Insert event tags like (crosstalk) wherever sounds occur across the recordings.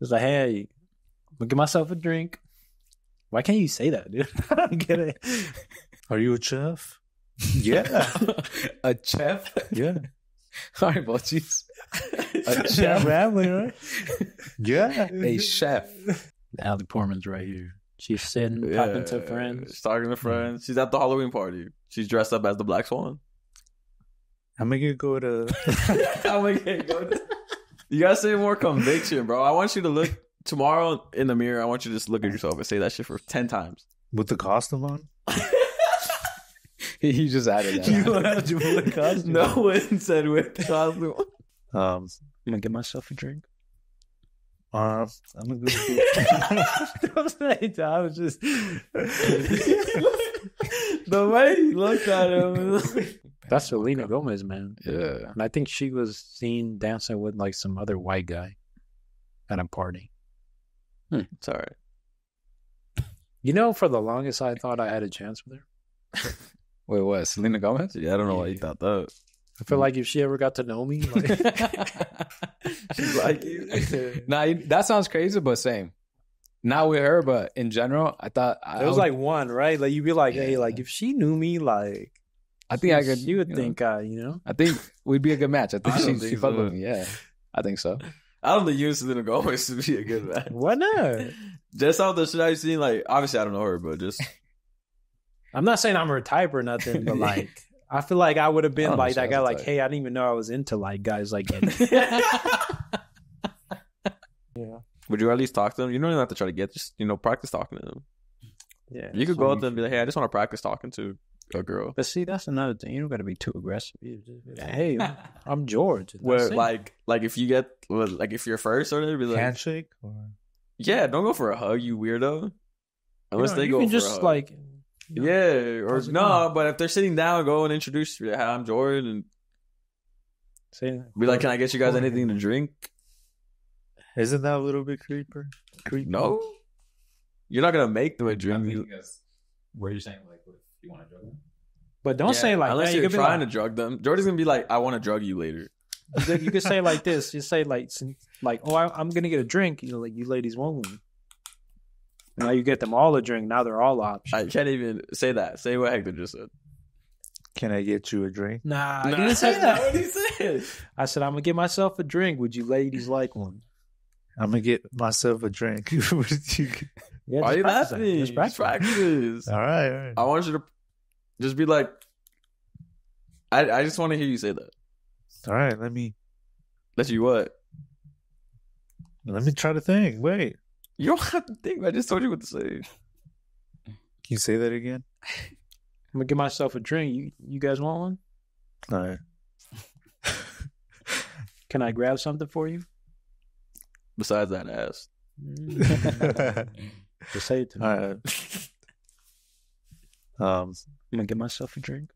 It's like, hey, I'm gonna get myself a drink. Why can't you say that, dude? (laughs) I don't get it. (laughs) Are you a chef? Yeah. (laughs) a chef? Yeah. All right, well, jeez. A chef? family, right? Yeah. A chef. Natalie Portman's right here. She's sitting, talking to friends. She's talking to mm-hmm. friends. She's at the Halloween party. She's dressed up as the Black Swan. I'm gonna go to I'm like, hey, go to- you gotta say more conviction, bro. I want you to look tomorrow in the mirror. I want you to just look at yourself and say that shit for ten times. with the costume on. (laughs) He, he just added that. You don't have to put a costume. No one said with the (laughs) costume. Um, I'm gonna get myself a drink. uh, I'm gonna go. To, Don't say that. I was just. (laughs) the way he looked at him. That's Selena Gomez, man. Yeah. And I think she was seen dancing with like some other white guy at a party. Hmm, it's all right. You know, for the longest, I thought I had a chance with her. (laughs) Wait, what? Selena Gomez? Yeah, I don't know why you thought that. I feel like if she ever got to know me, like, (laughs) She's like (laughs) you. nah, that sounds crazy, but same. Not with her, but in general, I thought I it was would- like one, right? Like you'd be like, hey, like if she knew me, like I think I could. you would know, think, uh, you know, I think we'd be a good match. I (laughs) think I she, don't she think so. with me. Yeah, I think so. (laughs) I don't think you and Selena Gomez (laughs) to be a good match. why not? Just all the shit I've seen, like obviously I don't know her, but just I'm not saying I'm her type or nothing, but like. I feel like I would have been like that guy. Like, type. hey, I didn't even know I was into like guys like that. Yeah. Would you at least talk to them? You don't even have to try to get just you know practice talking to them. yeah, You could go up to them and be like, hey, I just want to practice talking to a girl. But see, that's another thing. You don't got to be too aggressive. Just hey, (laughs) I'm George. Where it. like like if you get like if you're first or whatever, be like, handshake or yeah, don't go for a hug, you weirdo. You Unless know, they you go can for just a hug. like, you know, yeah, or no, going? but if they're sitting down, go and introduce. Be like, Hi, I'm Jordan, and say, be like, can I get you guys anything to drink? isn't that a little bit creeper? Creepy. No, you're not gonna make them a drink. Where you saying like, if you want to drug But don't Yeah, say like unless that. You you're could be trying like, to drug them. Jordan's gonna be like, I want to drug you later. you could, say like this. (laughs) You say like, like, oh, I, I'm gonna get a drink. You know, like you ladies want one. Now you get them all a drink. Now they're all options. I can't even say that. Say what Hector just said. Can I get you a drink? nah, I didn't (laughs) say that. what he said. I said I'm gonna get myself a drink. Would you ladies like one? I'm gonna get myself a drink. (laughs) You- Yeah, Why are you practice laughing? Just Just practice. practice. all right, all right. I want you to just be like, I I just want to hear you say that. All right, let me Let you what? let me try to think. Wait, You don't have to think. I just told you what to say. can you say that again? I'm gonna get myself a drink. You you guys want one? All right. (laughs) Can I grab something for you? Besides that ass. (laughs) Just say it to me. All right. Um, I'm gonna get myself a drink.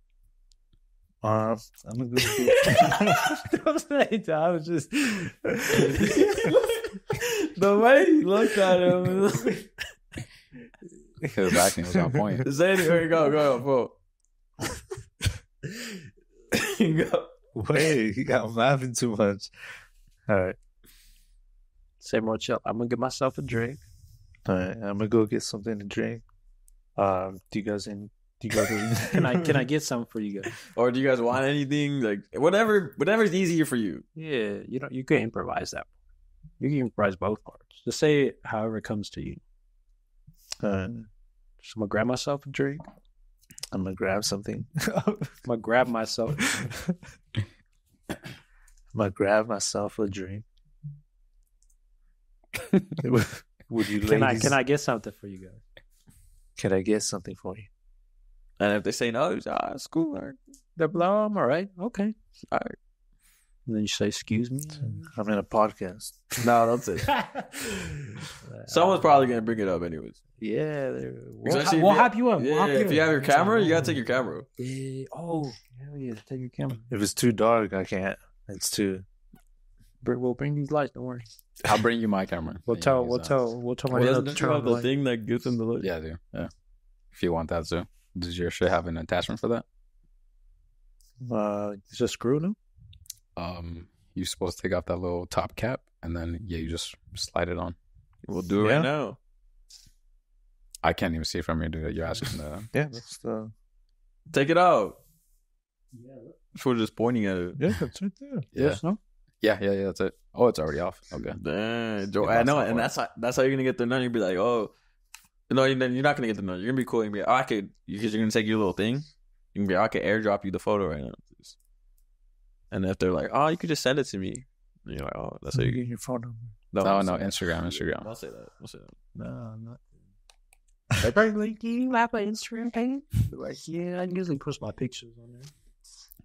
uh, I'm gonna go. Don't say that. I was just. (laughs) the way he looked at him. His acting was on point. (laughs) say. Here you go. Go. Go. (laughs) go. wait, I'm laughing too much. All right, Say more chill. I'm gonna get myself a drink. all right. I'm gonna go get something to drink. Um, do you guys in? Do you guys? (laughs) Can I can I (laughs) get some for you guys? Or do you guys want anything? Like whatever, whatever's easier for you. Yeah, you know you can improvise that. You can improvise both parts. Just say it however it comes to you. Uh, So I'm gonna grab myself a drink. I'm gonna grab something. (laughs) I'm gonna grab myself. I'm gonna grab myself a drink. Would you Can I can I get something for you guys? Can I get something for you? And if they say no, it's ah, it's cool. All right. They're like, I'm all right. Okay. All right. And then you say, "Excuse me." I'm in a podcast. (laughs) No, don't say that. (laughs) Someone's probably gonna bring it up anyways. Yeah, we'll, Especially if we'll you- hype you up. We'll Yeah, if you have your camera, you gotta take your camera. Yeah. Oh, hell yeah! Take your camera. If it's too dark, I can't. It's too. We'll bring these lights. Don't worry. I'll bring you my camera. We'll tell. We'll tell. We'll tell my Well, dad doesn't to turn have on the the light. thing that gives them the that. look? Yeah, I do. Yeah. If you want that too. Does your shit have an attachment for that? Uh, It's a screw, no? Um, you're supposed to take off that little top cap, and then yeah, you just slide it on. We'll do it Yeah. right now. I can't even see it from here, dude. You're asking the. (laughs) Yeah, that's the. Take it out. Yeah. We're just pointing at it. Yeah, that's right there. (laughs) Yeah. No? Yeah, yeah, yeah. That's it. Oh, it's already off. Okay. Damn, Joe. I know, and that's how that's how you're gonna get the nut. You'll be like, oh, no, you're you're not gonna get the nut. You're gonna be cool. You're gonna be, oh, I could, because you're gonna take your little thing. You can be, I could airdrop you the photo right now. And if they're like, oh, you could just send it to me. And you're like, oh, that's how you you get your phone number. No, oh, don't no. Instagram, Instagram. I'll say that. Don't say that. No, I'm not. They probably like, you have an Instagram page? Like, yeah, I usually post my pictures on there.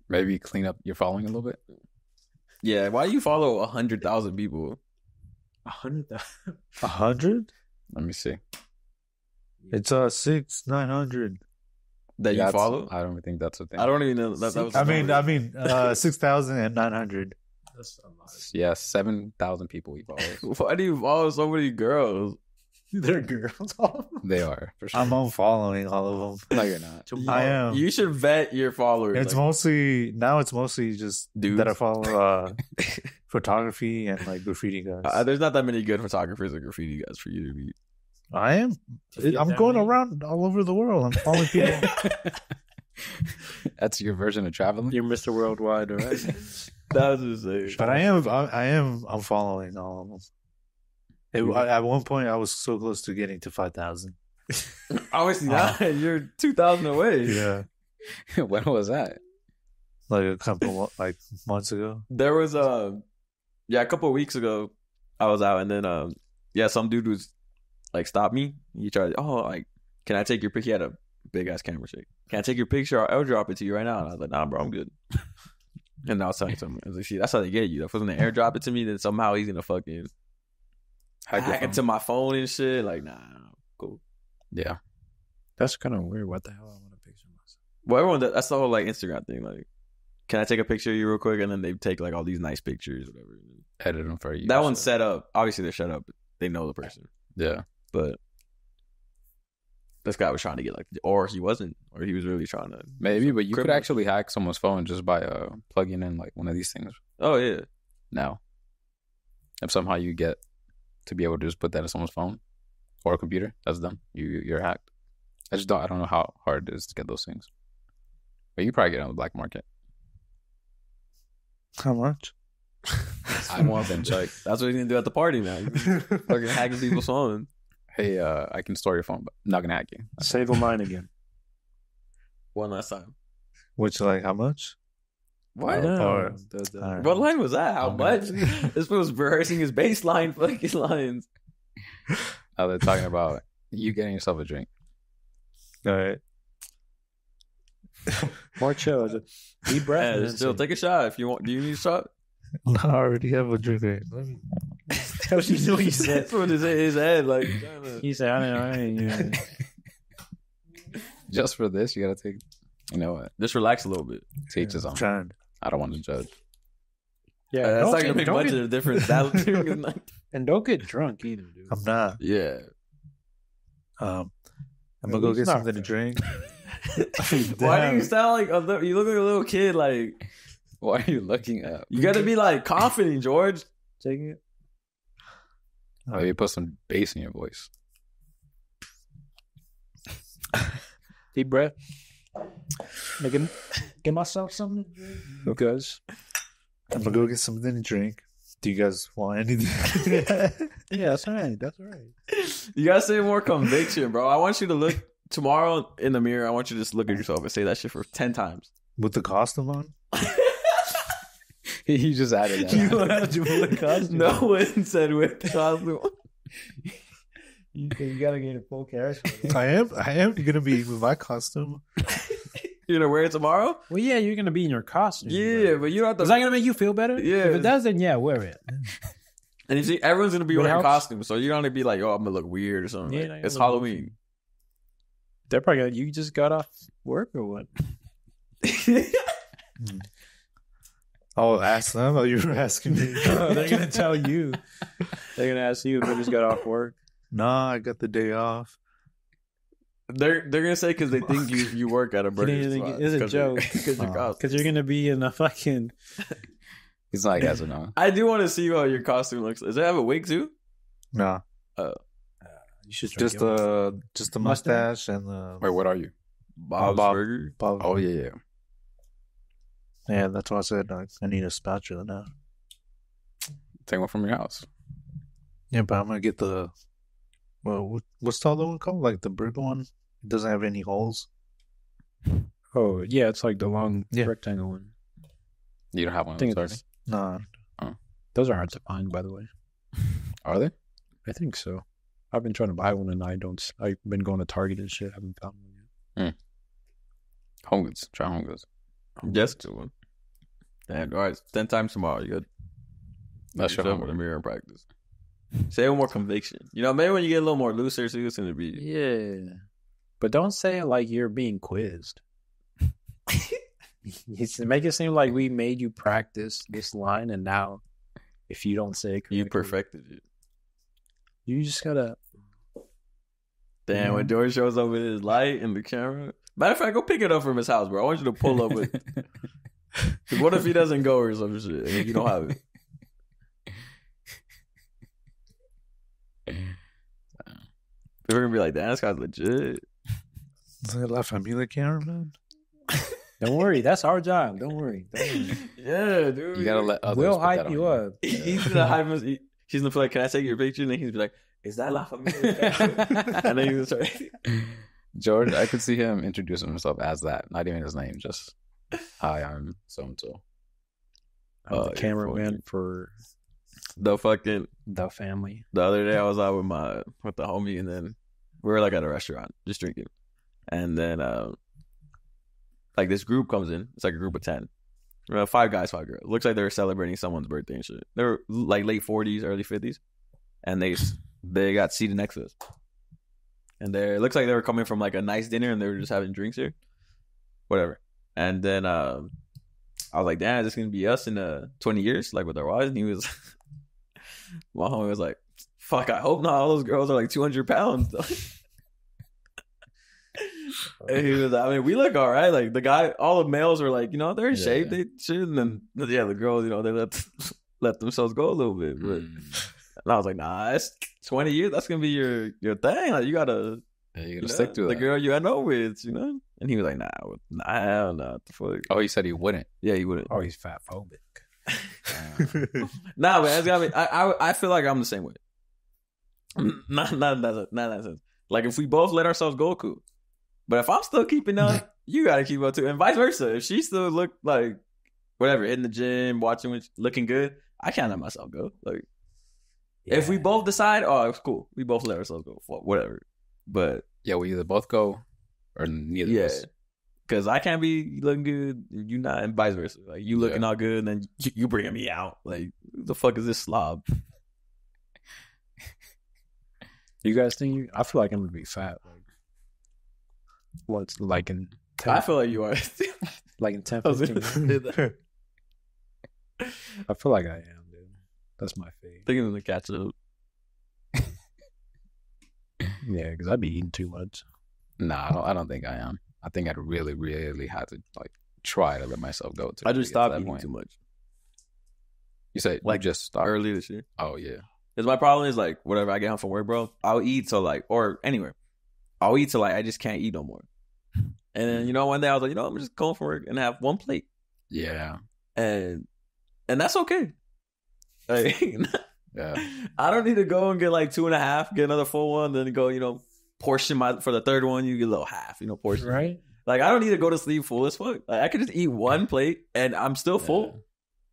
Maybe clean up your following a little bit. Yeah, why do you follow a hundred thousand people? A hundred thousand. A hundred? Let me see. It's uh six nine hundred. That you That's- follow? I don't think that's a thing. I don't even know that, that was. I mean, I mean, uh, (laughs) six thousand and nine hundred. That's a lot. Yeah, seven thousand people we follow. (laughs) why do you follow so many girls? (laughs) They're girls. all of them. they are for sure. I'm unfollowing all of them. no, you're not. I am. You should vet your followers. It's like, mostly now. It's mostly just Dudes? that I follow uh, photography and like graffiti guys. uh, there's not that many good photographers and graffiti guys for you to be. I am. you I'm going many? around all over the world. I'm following people. (laughs) (laughs) That's your version of traveling. You're Mr. Worldwide, right? (laughs) That was insane. but I am. I, I am. I'm following all of them. It, I, at one point, I was so close to getting to five thousand. Obviously Uh, not. You're two thousand away. Yeah, when was that? like a couple like months ago. There was a yeah, a couple of weeks ago, I was out and then um yeah, some dude was like stop me. He tried oh like can I take your picture? He had a big ass camera shake. Can I take your picture? I'll airdrop it to you right now. And I was like, nah, bro, I'm good. (laughs) and I was telling him, I was like, see, that's how they get you. If it wasn't an airdrop it to me, then somehow he's gonna fucking Hack your hack it to my phone and shit. Like, nah, cool. Yeah, That's kind of weird. What the hell? I want to picture of myself. Well, everyone does- that's the whole like Instagram thing. Like, can I take a picture of you real quick? And then they take like all these nice pictures, whatever. edit them for you. That one's set up. Obviously, they're set up. They know the person, Yeah, but this guy was trying to get like, or he wasn't, or he was really trying to. maybe, but you could Criminal. actually hack someone's phone just by uh plugging in like one of these things. Oh yeah, Now, if somehow you get to be able to just put that in someone's phone or a computer, that's done. You you're hacked. I just don't. I don't know how hard it is to get those things. But you probably get it on the black market. How much? (laughs) I want them (laughs) check. that's what he's gonna do at the party now. He's (laughs) fucking hacking people's phone. Hey, uh, I can store your phone, but I'm not gonna hack you. (laughs) Save of mine again. One last time. Which like how much? What? No. Or- The- the- All right. What line was that? How I'm much? (laughs) this man was rehearsing his bass line fucking lines. Uh, they're talking about you getting yourself a drink. All right. (laughs) More chill. Just Deep breath. Yeah, still take a shot if you want. Do you need a shot? No, I already have a drink. Right. Let me. How she knew he said. That's what is in his head. Like, He said, I don't know. I ain't, you know. (laughs) Just for this, you gotta take. You know what? just relax a little bit. To each his own. trying. I don't want to judge. Yeah, Uh, that's don't not get- gonna make much get- of a difference. That (laughs) And don't get drunk either, dude. I'm not. yeah. Um, I'm gonna go get not something to drink. (laughs) Why do you sound like a li- you look like a little kid? Like Why are you looking up? you got to be like confident, George. Taking it. Maybe put some bass in your voice. (laughs) Deep breath. Making, get myself something to drink. Because I'm gonna go get something to drink. Do you guys want anything? (laughs) yeah, that's all right. That's all right. You gotta say more conviction, bro. I want you to look tomorrow in the mirror. I want you to just look at yourself and say that shit for ten times. With the costume on? (laughs) (laughs) he just added that. (laughs) You don't have to put the (laughs) costume. No one said with the costume. You, you gotta get a full character. I am. I am gonna be with my costume. You're gonna wear it tomorrow? well, yeah, you're gonna be in your costume. Yeah, but you don't have to. Is that gonna make you feel better? Yeah. If it does, then yeah, wear it. and you see, everyone's gonna be it wearing helps. costumes, so you don't need to be like, "Oh, I'm gonna look weird" or something. Yeah, Like, it's look Halloween. They're probably gonna, you just got off work or what? Hmm. Oh, ask them. Oh, you were (laughs) asking me. (laughs) They're gonna tell you. They're gonna ask you if they just got off work. Nah, I got the day off. They're they're gonna say because they think you you work at a burger didn't spot. think it's a joke. (laughs) Because your Oh. costume. Because you're gonna be in a fucking He's not yes or no. I do want to see how your costume looks. Does it have a wig too? No, oh. uh, You should just drink it. the just the Mustache? mustache and the Wait, what are you? Bob's Bob. Burger. Bob. Oh yeah, yeah. Yeah, that's why I said like, I need a spatula now. Take one from your house. Yeah, but I'm gonna get the well, what's the other one called? Like the burger one? It doesn't have any holes. Oh yeah, it's like the long Yeah. rectangle one. You don't have one. I of think those, it's, Nah, oh. those are hard to find, by the way. (laughs) Are they? I think so. I've been trying to buy one and I don't. I've been going to Target and shit. haven't found one yet. Hmm. HomeGoods. Try HomeGoods. Yes, good one. Damn. All right. Ten times tomorrow. You good? That's your Yourself with the mirror in practice. (laughs) Say it with more conviction. You know, maybe when you get a little more looser, it's gonna be. Yeah, but don't say it like you're being quizzed. (laughs) Make it seem like we made you practice this line, and now if you don't say it, You perfected it. You just gotta. Damn, when George shows up with his light and the camera. Matter of fact, go pick it up from his house, bro. I want you to pull up with. (laughs) 'Cause what if he doesn't go or some shit and you don't have it? People are gonna be like, "Damn, this guy's legit." is it La Familia cameraman? Don't worry, that's our job. Don't worry. Don't worry. Yeah, dude. You gotta let others. we'll put that hype on you up. He- (laughs) He's gonna hype us. he- She's gonna be like, "Can I take your picture?" And then he's be like, "Is that La Familia?" (laughs) and then he's like, George, I could see him introducing himself as that, not even his name, just hi, I'm so and so. The cameraman for "The fucking." the family. The other day, I was out with my with the homie, and then we were like at a restaurant just drinking, and then um, like this group comes in. It's like a group of ten, Uh, five guys, five girls. Looks like they were celebrating someone's birthday and shit. They're like late forties, early fifties, and they they got seated next to us. And they it looks like they were coming from like a nice dinner, and they were just having drinks here, whatever. And then um, I was like, "Damn, is this gonna be us in uh, twenty years, like with our wives?" And he was, (laughs) my homie was like, "Fuck, I hope not. All those girls are like two hundred pounds." (laughs) And he was, I mean, we look all right. Like the guy, all the males are like, you know, they're in Yeah, shape. yeah. They should. And then, yeah, the girls, you know, they let (laughs) let themselves go a little bit. But Mm. and I was like, nah, it's twenty years. That's gonna be your your thing. Like you gotta, Yeah, you you gotta know, stick to the girl you end up with, you know. And he was like, nah, nah, hell nah, what the fuck. Oh, he said he wouldn't. Yeah, he wouldn't. Oh, he's fat phobic. (laughs) Nah, man, it's got me. I, I I feel like I'm the same way. (clears throat) Not not in that not that sense. Like if we both let ourselves go, cool. But if I'm still keeping up, (laughs) you gotta keep up too, and vice versa. If she still look like whatever, hitting the gym, watching, looking good, I can't let myself go. Like if we both decide, oh, it's cool. We both let ourselves go, whatever. But yeah, we either both go or neither yeah, of us. because I can't be looking good, and you not, and vice versa. Like you looking all good, and then you, you bringing me out. Like who the fuck is this slob? (laughs) You guys think you? I feel like I'm gonna be fat. Like, what's like in 10, I feel like you are. (laughs) like in 10, I 15 gonna years? say that. I feel like I am, dude. That's my fate. Thinking of the catch up. Yeah, because I'd be eating too much. Nah, I don't, I don't think I am. I think I'd really, really have to like try to let myself go. To I just to stopped eating point. too much You say Like, like just start. early this year. Oh yeah, Because my problem is like whatever I get home from work, bro, I'll eat till like or anywhere. I'll eat till like I just can't eat no more. And then you know one day I was like, you know, I'm just going from work and have one plate, yeah, and and that's okay. Like, (laughs) yeah. I don't need to go and get like two and a half, get another full one, then go, you know, portion my for the third one, you get a little half, you know, portion. Right? Like I don't need to go to sleep full as fuck. Like I could just eat one plate and I'm still full. Yeah.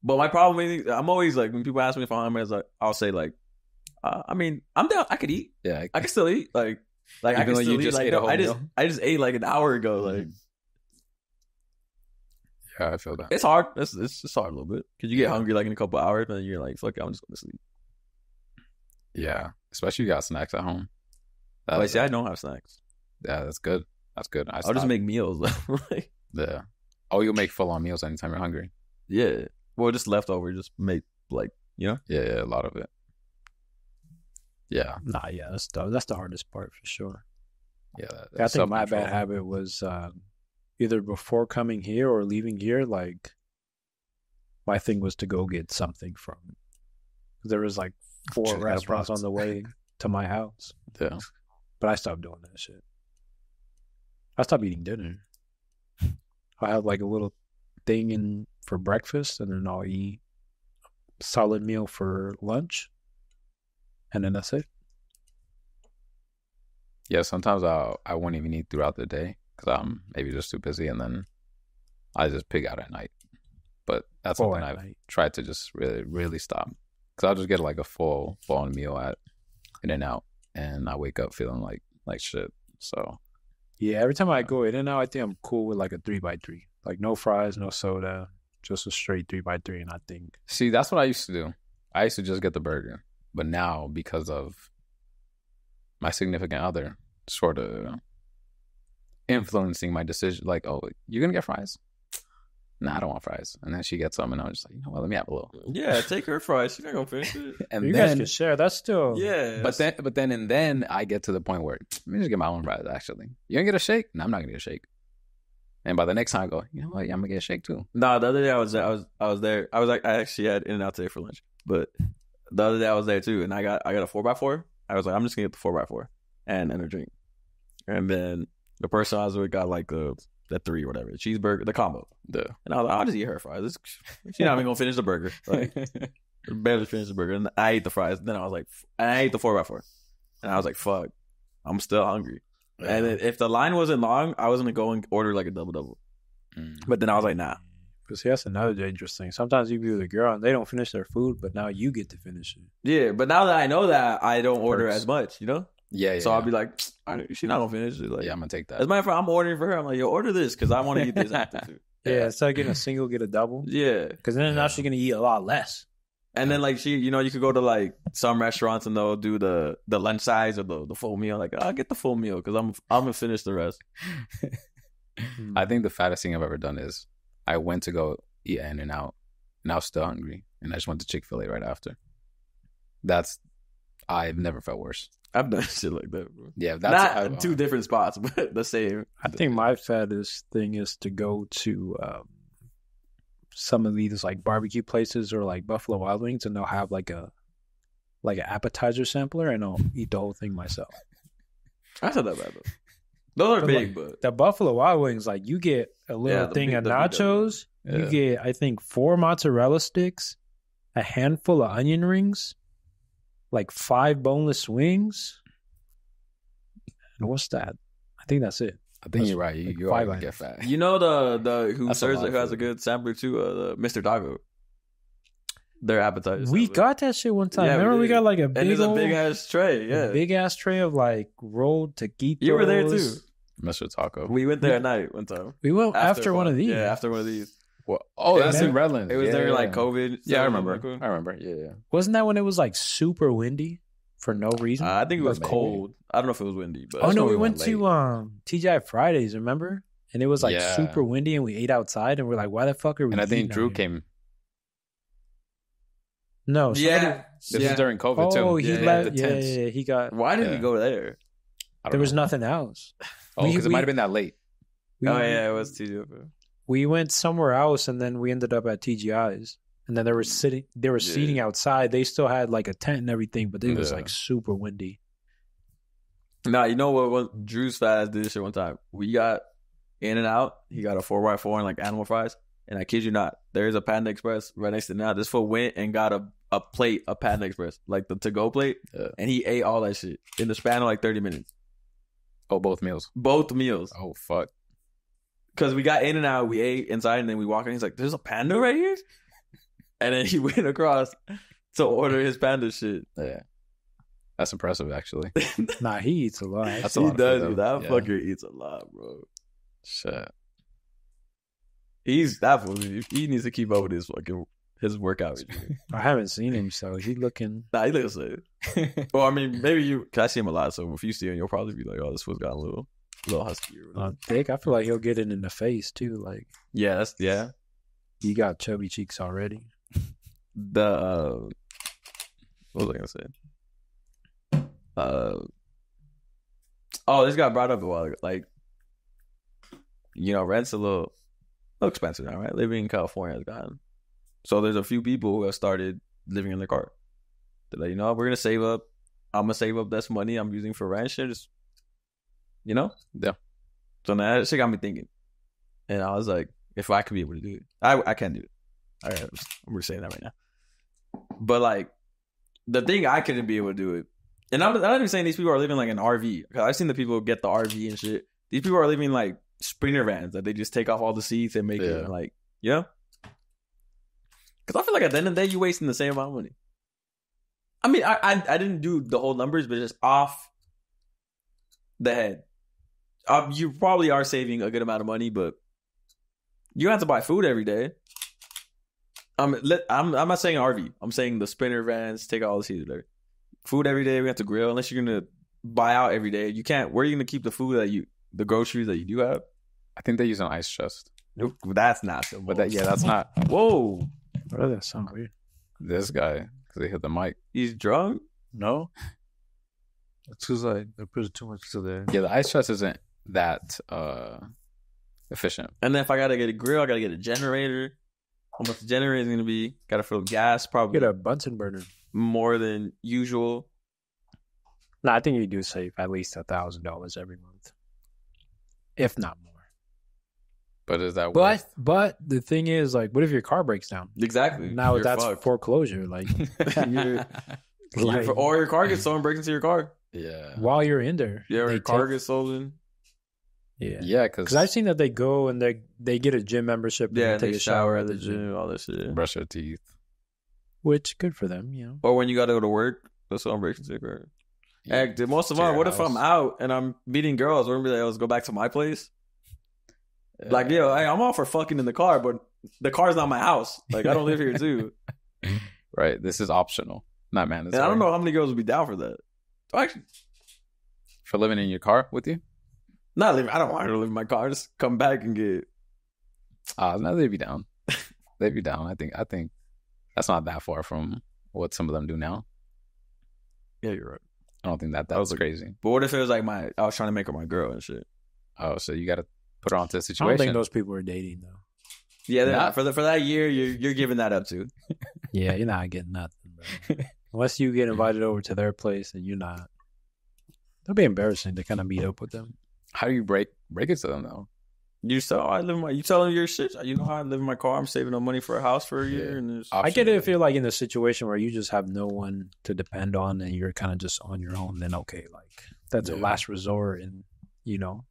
But my problem is I'm always like when people ask me if I'm hungry, it's like, I'll say like, uh, I mean, I'm down. I could eat. Yeah, I can still eat. Like, like I can still you eat. just like, ate a no, whole I just, meal? Mm-hmm. I just ate like an hour ago. Like, yeah, I feel that. it's hard. It's it's just hard a little bit because you get hungry like in a couple hours, and then you're like, fuck, it, I'm just going to sleep. Yeah, especially you got snacks at home. That- Like, see, I don't have snacks. yeah, that's good. That's good. I I'll just make meals. (laughs) like, yeah. Oh, you'll make full on meals anytime you're hungry. yeah, well, just leftover. Just make like you know. Yeah, yeah, a lot of it. Yeah, Nah, yeah, that's the, that's the hardest part for sure. yeah. that- I think my bad habit was um, either before coming here or leaving here. Like, my thing was to go get something from. There was like four Check restaurants on the way to my house, Yeah. But I stopped doing that shit. I stopped eating dinner. I have like a little thing in for breakfast, and then I'll eat a solid meal for lunch, and then that's it. Yeah, sometimes I I won't even eat throughout the day because I'm maybe just too busy, and then I just pig out at night. But that's Or something I've night. tried to just really really stop because I'll just get like a full full on meal at In-N-Out, and I wake up feeling like like shit. So Yeah, every time I go in and out, I think I'm cool with like a three by three, like no fries, no soda, just a straight three by three. And I think see, that's what I used to do. I used to just get the burger, but now because of my significant other sort of influencing my decision, like, oh, you're gonna get fries. Nah, I don't want fries. And then she gets some, and I'm just like, you know what? Let me have a little. Mm, yeah, take her fries. She's not gonna finish it. (laughs) And you guys then can share. That's still Yeah, But then, but then, and then I get to the point where let me just get my own fries. Actually, you gonna get a shake? No, I'm not gonna get a shake. And by the next time, I go, you know what? Yeah, I'm gonna get a shake too. No, the other day I was I was I was there. I was like I actually had In-N-Out today for lunch. But the other day I was there too, and I got I got a four x four. I was like, I'm just gonna get the four x four and and a drink. And then the person I was with got like the the three or whatever the cheeseburger, the combo. The And I was like, I'll just eat her fries. This- She's not even gonna finish the burger. (laughs) Like barely finish the burger. And I ate the fries. Then I was like, and I ate the four x four. And I was like, fuck, I'm still hungry. And then if the line wasn't long, I was gonna go and order like a double double. Mm. But then I was like, nah. Because see, that's another dangerous thing. Sometimes you be with a girl and they don't finish their food, but now you get to finish it. Yeah, but now that I know that, I don't order as much, you know. Yeah, yeah. so I'll be like, she's not gonna finish it. Like, yeah, I'm gonna take that. as a matter of fact, I'm ordering for her. I'm like, yo, order this because I want to eat this after (laughs) too. Yeah, instead of getting a (laughs) single, get a double. Yeah, Because then now she's gonna eat a lot less. and then like she, you know, you could go to like some restaurants and they'll do the the lunch size or the the full meal. Like, I'll get the full meal because I'm I'm gonna finish the rest. (laughs) I think the fattest thing I've ever done is I went to go eat In-N-Out, and I was still hungry, and I just went to Chick-fil-A right after. That's I've never felt worse. I've done (laughs) shit like that, bro. Yeah, that's Not I- two different spots, (laughs) but the same. I think my fattest thing is to go to um, some of these like barbecue places or like Buffalo Wild Wings, and they'll have like a like an appetizer sampler, and I'll eat the whole thing myself. That's not that bad though. Those are But, big, like, but The Buffalo Wild Wings, like you get a little Yeah, thing big- of nachos, Yeah. you get I think four mozzarella sticks, a handful of onion rings, like five boneless wings. And what's that? I think that's it. I think That's you're right. You, like you five are gonna get fat. you know the the (laughs) who That's a serves it, who has a good sampler too, uh, the Mr. Taco. Their appetizer. We sampler. got that shit one time. Yeah, Remember we, did. got like a and big it's a big ass tray. Yeah, big ass tray of like rolled taquitos. you were there too. Mr. Taco. We went there at night one time. We went after, one of these. Yeah, after one of these. Well, oh, that's in Redlands. It was Yeah, there yeah, like. COVID. Yeah, I so- remember. I remember. Yeah, yeah. Wasn't that when it was like super windy for no reason? Uh, I think it was Maybe. cold. I don't know if it was windy, but oh no, we we went went to um TGI Fridays, remember? And it was like Yeah. super windy, and we ate outside, and we're like, "Why the fuck are we?" And I think Drew came. No, somebody- yeah. This yeah. was during COVID too. Oh, he Yeah, yeah, left. the Yeah, tents. yeah, yeah, he got. Why did Yeah. we go there? I don't There was nothing else. Oh, because it might have been that late. We, oh yeah, it was TGI. We went somewhere else, and then we ended up at TGI's. And then they were sitting, they were Yeah. seating outside. They still had like a tent and everything, but it was like super windy. Nah, you know what? what Drew's fat ass did this shit one time. We got in and out. He got a four x four and like animal fries. And I kid you not, there is a Panda Express right next to now. This fool went and got a, a plate of Panda Express, like the to go plate, Yeah. and he ate all that shit in the span of like thirty minutes, Oh, both meals. both meals. Oh fuck. Because we got in and out, we ate inside, and then we walk in. He's like, "There's a panda right here," (laughs) and then he (laughs) went across to order his panda shit. Yeah. That's impressive, actually. (laughs) Nah, he eats a lot. That's a he lot does. food, that. Yeah. fucker eats a lot, bro. Shit. He's that fool. He needs to keep up with his fucking his workout. I haven't seen him, so he's looking. nah, he looks good. Well, I mean, maybe you. Cause I see him a lot, so if you see him, you'll probably be like, "Oh, this fool's got a little, little husky." Uh, thick. I feel like he'll get it in the face too. Like yeah, that's yeah. he got chubby cheeks already. The uh, what was I gonna say? Uh, oh, this got brought up a while ago. Like, you know, rent's a little, little expensive now, right? Living in California has gotten So there's a few people who have started living in their car. They're like, you know, we're gonna save up. I'm gonna save up this money I'm using for rent. Shit, just you know, Yeah. So now that shit got me thinking, and I was like, if I could be able to do it, I I can do it. All right, I'm just saying that right now. But like, the thing I couldn't be able to do it, and I'm, I'm not even saying these people are living like an RV. Cause I've seen the people get the RV and shit. These people are living like sprinter vans that they just take off all the seats and make Yeah. it like, yeah. Because I feel like at the end of the day, you're wasting the same amount of money. I mean, I, I I didn't do the whole numbers, but just off the head, um, you probably are saving a good amount of money, but you have to buy food every day. Um, let, I'm I'm not saying RV. I'm saying the spinner vans take all the seats there. Food every day. We have to grill unless you're gonna buy out every day. You can't. Where are you gonna keep the food that you the groceries that you do have? I think they use an ice chest. Nope, that's not so. But that yeah, that's not (laughs) Whoa, Bro, that sounds weird. this guy because they hit the mic. he's drunk. No. It's because like they put too much to there. Yeah, the ice chest isn't that uh efficient. And then if I gotta get a grill, I gotta get a generator. How much the generator is gonna be? Gotta fill gas, probably Get a Bunsen burner. more than usual. No, I think you do save at least a thousand dollars every month, if not more. But is that But worth? but the thing is, like, what if your car breaks down? Exactly. Now You're that's fucked. foreclosure. Like, (laughs) you're, (laughs) like You're- or your car gets stolen, breaks into your car. yeah, while you're in there, Yeah, your car take- gets stolen. Yeah. yeah, because Because I've seen that they go and they they get a gym membership. And Yeah, they take they a shower at the gym, gym, all this shit. brush their teeth. which good for them. You know, Or when you gotta go to work, that's someone breaks into your car. Heck, dude, most of To all, your what if I'm out and I'm meeting girls? We're gonna be like, let's go back to my place. Like, yo, hey, I'm all for fucking in the car, but the car's not my house. Like, I don't live here too. (laughs) right. This is optional, not And mandatory. I don't know how many girls would be down for that. Actually, for living in your car with you. Not living. I don't want her to leave my car. Just come back and get. Uh, no, they'd be down. (laughs) they'd be down. I think. I think that's not that far from what some of them do now. Yeah, you're right. I don't think that That that's was a- crazy. But what if it was like my? I was trying to make her my girl and shit. Oh, so you got to put her onto the I don't situation. think those people are dating though. Yeah, they're Nah. not. for the for that year, you're you're giving that up too. (laughs) Yeah, you're not getting nothing. (laughs) Unless you get invited over to their place and you're not. It'll be embarrassing to kind of meet up with them. How do you break break it to them though? You tell I live in my. You tell them your shit. You know how I live in my car. I'm saving up money for a house for a year, Yeah. and there's I get it if you're like in a situation where you just have no one to depend on and you're kind of just on your own. Then okay, like that's a last resort, and you know,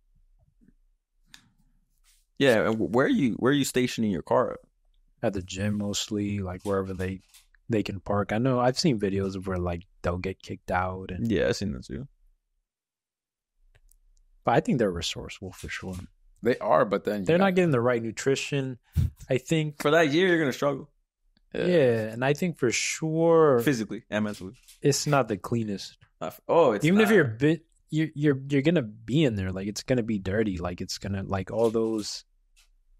yeah. And where are you where are you stationing your car? At? at the gym mostly, like wherever they they can park. I know I've seen videos of where like they'll get kicked out, and Yeah, I've seen that too. But I think they're resourceful for sure. They are, but then They're got- not getting the right nutrition. I think, For that year, you're gonna struggle yeah, and I think for sure physically and mentally. it's not the cleanest. Not- Oh, it's Even if you're a bit, you're you're you're gonna be in there. Like it's gonna be dirty. Like it's gonna like all those,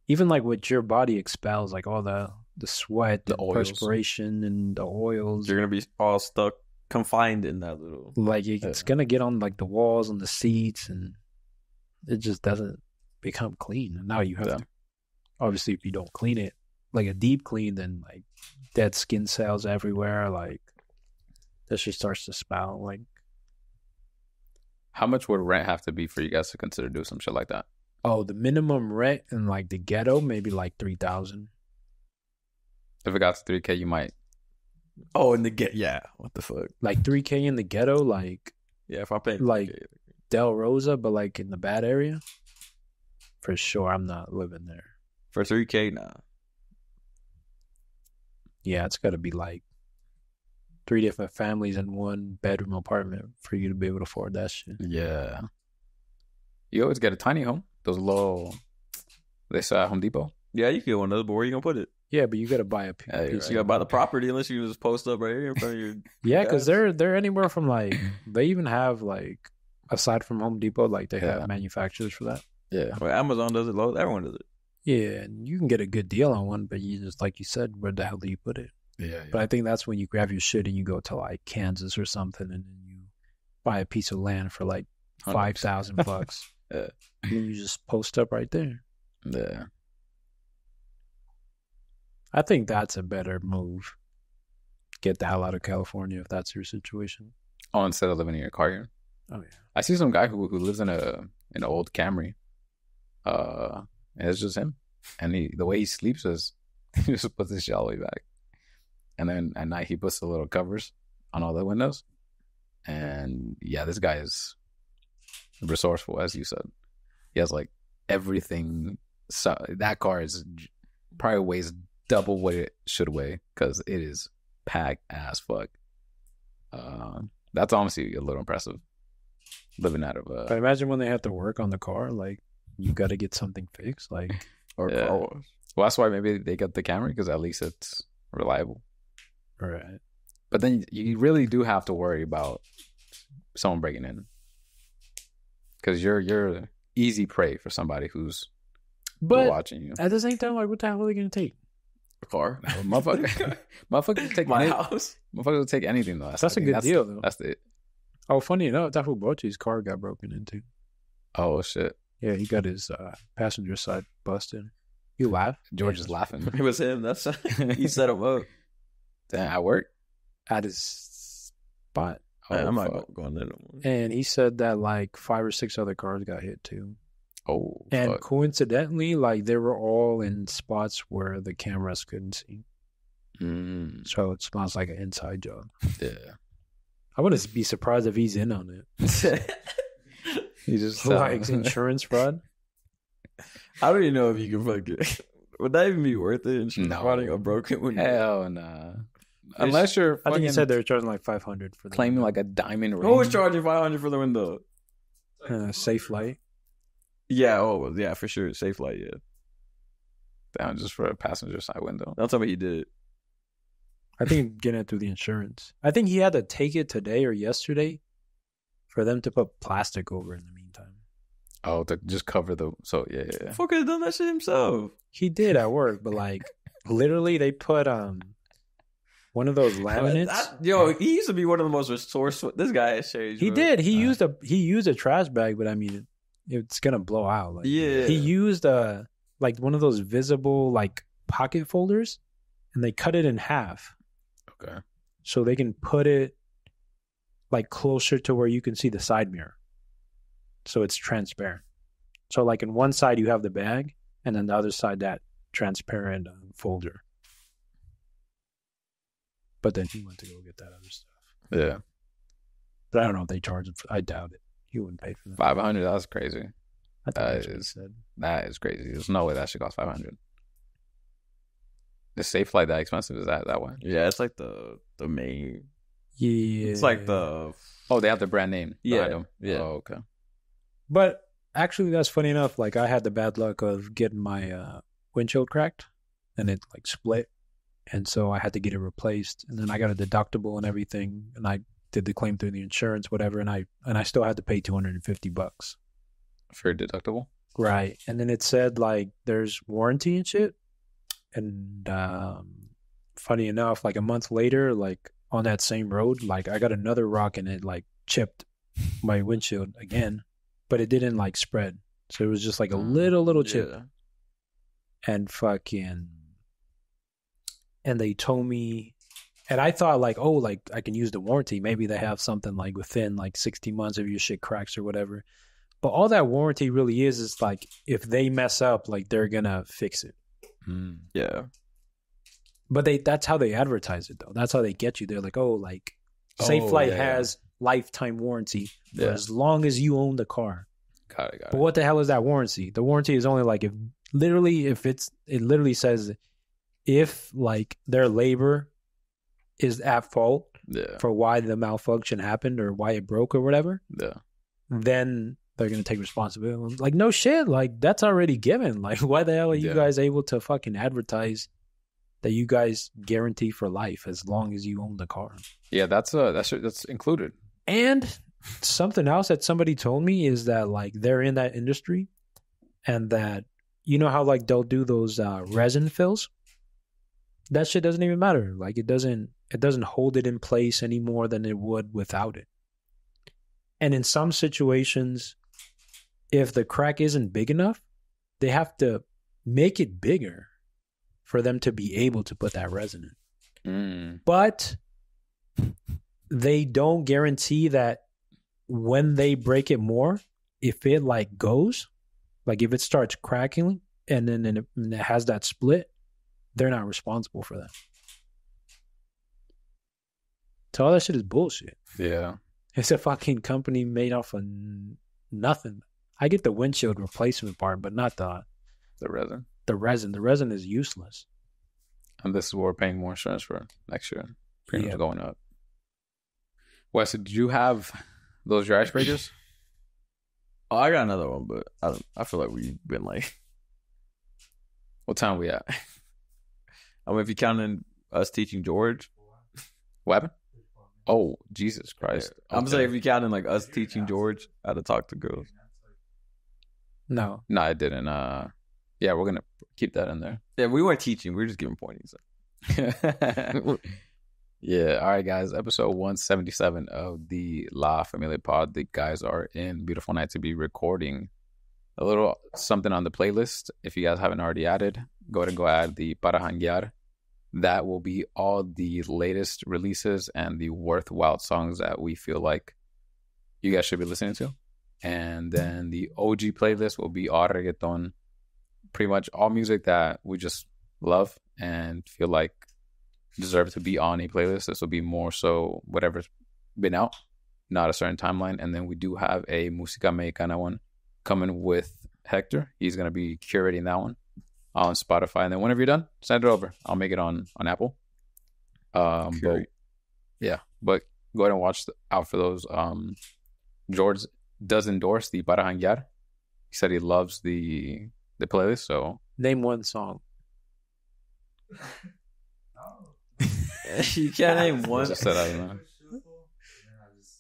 even like what your body expels, like all the the sweat, The the oils. perspiration, and the oils. you're gonna be all stuck, confined in that little. like it's Yeah. gonna get on like the walls and the seats, and it just doesn't become clean. And now you have Yeah. to, obviously, if you don't clean it, like a deep clean, then like dead skin cells everywhere. Like that shit starts to spout. Like How much would rent have to be for you guys to consider doing some shit like that? oh, the minimum rent in like the ghetto maybe like three thousand. If it got to three k, you might. Oh, in the get yeah. What the fuck? Like three k in the ghetto, like Yeah, if I'm paying Like- okay. Del Rosa, but like in the bad area. For sure, I'm not living there. for three k, nah. Yeah, it's got to be like three different families in one bedroom apartment for you to be able to afford that shit. Yeah. You always get a tiny home. Those little. They sell at Home Depot. Yeah, you can get one of those, but where you gonna put it? Yeah, but you got to buy a p- Yeah, you're piece. right. You gotta buy the property unless you just post up right here in front of your. (laughs) Yeah, because they're they're anywhere from like they even have like aside from Home Depot, like they Yeah. have manufacturers for that. Yeah. Well, Amazon does it. Lowe's, everyone does it. Yeah, and you can get a good deal on one, but you just like you said, where the hell do you put it? Yeah. But I think that's when you grab your shit and you go to like Kansas or something, and then you buy a piece of land for like five thousand bucks. (laughs) Yeah. And then you just post up right there. Yeah. I think that's a better move. Get the hell out of California if that's your situation. Oh, instead of living in your car here. Oh yeah. I see some guy who who lives in a an old Camry. Uh, and it's just him, and he the way he sleeps is (laughs) he just puts his shit way back, and then at night he puts the little covers on all the windows, and yeah, this guy is resourceful, as you said. He has like everything. So that car is probably weighs double what it should weigh because it is packed as fuck. Uh, that's honestly a little impressive. Living out of a. But imagine when they have to work on the car, like you got to get something fixed. Like (laughs) Or Yeah. car wash. well, that's why maybe they got the camera because at least it's reliable. right. But then you really do have to worry about someone breaking in because you're you're easy prey for somebody who's But watching you. at the same time, like what the hell are they gonna take? A car. motherfucker, (laughs) motherfucker will take My any, house. motherfucker will take anything though. That's the a thing. good deal, though. That's the Oh, funny enough, Tafu Bochi's car got broken into. oh shit. Yeah, he got his uh, passenger side busted. You laugh? George Yeah. is laughing. (laughs) It was him. That's (laughs) he set him up. Damn, at work. at his spot. Oh, I'm not fuck. go- going there no more. And he said that like five or six other cars got hit too. Oh, And fuck. coincidentally, like they were all in spots where the cameras couldn't see. Mm, So it smells like an inside job. yeah. I wouldn't be surprised if he's in on it. (laughs) He just uh, Like insurance fraud. I don't even know if you can fuck it. (laughs) Would that even be worth it? Insurance No. frauding a broken window. hell nah. Unless you're I think you said they were charging like five hundred for the claiming window. like a diamond ring. Who was charging five hundred for the window? uh, Safelite. Yeah, oh yeah, for sure. Safelite, yeah. down just for a passenger side window. Don't tell me he did it. I think getting it through the insurance. I think he had to take it today or yesterday for them to put plastic over in the meantime. Oh, to just cover the so yeah yeah. yeah. Fuck could have done that shit himself. He did at work, but like literally they put um one of those laminates. That- yo, he used to be one of the most resourceful. This guy has changed. He bro. did. He Uh, used a he used a trash bag, but I mean, it, it's gonna blow out. Like, Yeah. He used a like one of those visible like pocket folders, and they cut it in half Okay. So they can put it like closer to where you can see the side mirror. So it's transparent. So like in one side you have the bag and then the other side that transparent um, folder. But then he went to go get that other stuff. Yeah. But I don't know if they charge it. For, I doubt it. He wouldn't pay for that. 500 that's crazy. That is, that is crazy. There's no way that should cost 500 the Safelite that expensive? Is that that one? Yeah, it's like the the main. Yeah, it's like the. Oh, they have the brand name. Yeah, yeah. Oh, okay. But actually, that's funny enough. Like, I had the bad luck of getting my uh, windshield cracked, and it like split, and so I had to get it replaced. And then I got a deductible and everything, and I did the claim through the insurance, whatever, and I and I still had to pay two hundred and fifty bucks for a deductible. Right, and then it said like there's warranty and shit, and um funny enough, like a month later, like on that same road, like I got another rock and it like chipped my windshield again, but it didn't like spread. So it was just like a Mm, little little chip Yeah. and fucking and they told me and I thought like, oh, like I can use the warranty. Maybe they have something like within like 60 months if your shit cracks or whatever. But all that warranty really is is like if they mess up, like they're gonna fix it. Mm. Yeah. But they that's how they advertise it though. That's how they get you. They're like, oh, like Safe Oh, Flight yeah, yeah. has lifetime warranty for Yeah. as long as you own the car. Got it. Got But it. what the hell is that warranty? The warranty is only like if literally if it's it literally says if like their labor is at fault Yeah. for why the malfunction happened or why it broke or whatever, Yeah. then they're gonna take responsibility. Like no shit, like that's already given. (laughs) Like why the hell are you Yeah. guys able to fucking advertise that you guys guarantee for life as long as you own the car? Yeah. That's uh that's that's included. And something else that somebody told me is that like they're in that industry and that you know how like they'll do those uh resin fills? That shit doesn't even matter. Like it doesn't it doesn't hold it in place any more than it would without it. And in some situations if the crack isn't big enough, they have to make it bigger for them to be able to put that resin in. Mm. But they don't guarantee that when they break it more, if it like goes, like if it starts cracking and then and it, and it has that split, they're not responsible for that. So all that shit is bullshit. Yeah. It's a fucking company made off of nothing. I get the windshield replacement part, but not the The resin. the resin. The resin is useless. And this is what we're paying more insurance for next year. Premiums Yeah. going up. Wes, did you have those your icebreakers? (coughs) Oh, I got another one, but I don't, I feel like we've been like. (laughs) what time we at? (laughs) I mean, if you counting us teaching George, (laughs) What happened? Oh, Jesus Christ. I'm Okay. saying if you counting like us teaching George how to talk to girls. No, No, I didn't. Uh, yeah, we're gonna keep that in there. Yeah, we weren't teaching. We were just giving pointings. (laughs) yeah. All right, guys. Episode 177 of the La Familia Pod. The guys are in. Beautiful night to be recording a little something on the playlist. If you guys haven't already added, go ahead and go add the Para Hanguear. That will be all the latest releases and the worthwhile songs that we feel like you guys should be listening to. And then the OG playlist will be all reggaeton, pretty much all music that we just love and feel like deserve to be on a playlist. This will be more so whatever's been out, not a certain timeline. And then we do have a Musica Mexicana one coming with Hector. He's going to be curating that one on Spotify. And then whenever you're done, send it over. I'll make it on on Apple. Um, but yeah, but go ahead and watch the, out for those. Um, George does endorse the Para Hanguear. He said he loves the the playlist, so name one song. (laughs) you can't name (laughs) I one. just said I don't know.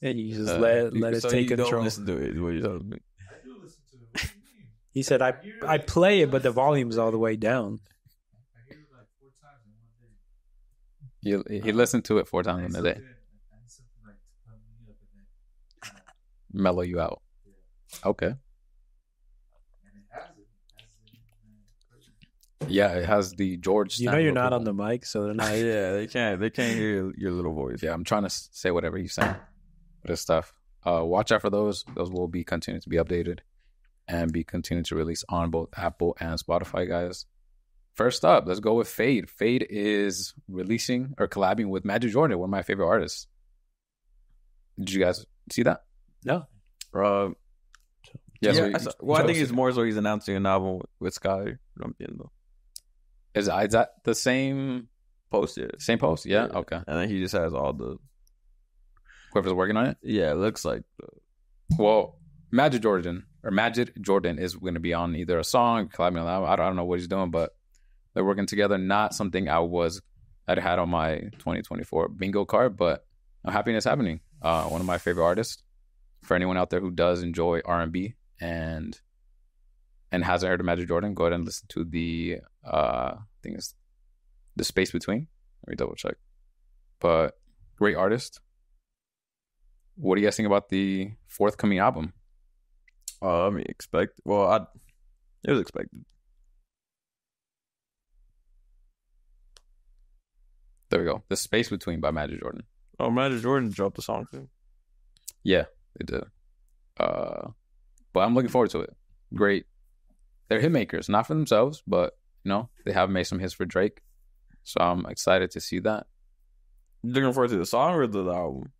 And you just Uh, let you- let it so take you control. Don't listen to it. Is what you're telling me. He said, "I I play it, but the volume's all the way down." He he listened to it four times in a day. Mellow you out. Okay. Yeah, it has the George. You know you're not on approval. the mic, so they're (laughs) not. yeah, they can't. They can't hear your, your little voice. Yeah, I'm trying to say whatever he's saying with his stuff. Uh, watch out for those. Those will be continuing to be updated and be continuing to release on both Apple and Spotify, guys. First up, let's go with Feid. Feid is releasing or collabing with Majid Jordan, one of my favorite artists. Did you guys see that? No, Uh, Yeah, yeah. so I saw- well, I think so- it's more so he's announcing a novel with Sky Rompiendo. Is, is that the same Post it. same post? Yeah. Okay. And then he just has all the. Whoever's working on it. Yeah, it looks like. The, Well, Majid Jordan or Majid Jordan is going to be on either a song, collabing on an album. I don't, I don't know what he's doing, but they're working together. Not something I was I'd had on my 2024 bingo card, but I'm happy it's happening. Uh, one of my favorite artists. For anyone out there who does enjoy R&B and and hasn't heard of Majid Jordan, go ahead and listen to the uh, I think it's the space between. Let me double check. But great artist. What do you guys think about the forthcoming album? uh, I mean, expect. Well, I. It was expected. There we go. The space between by Majid Jordan. Oh, Majid Jordan dropped the song too. Yeah, they did. Uh, but I'm looking forward to it. Great. They're hit makers, not for themselves, but you know they have made some hits for Drake. So I'm excited to see that. Looking forward to the song or the, album?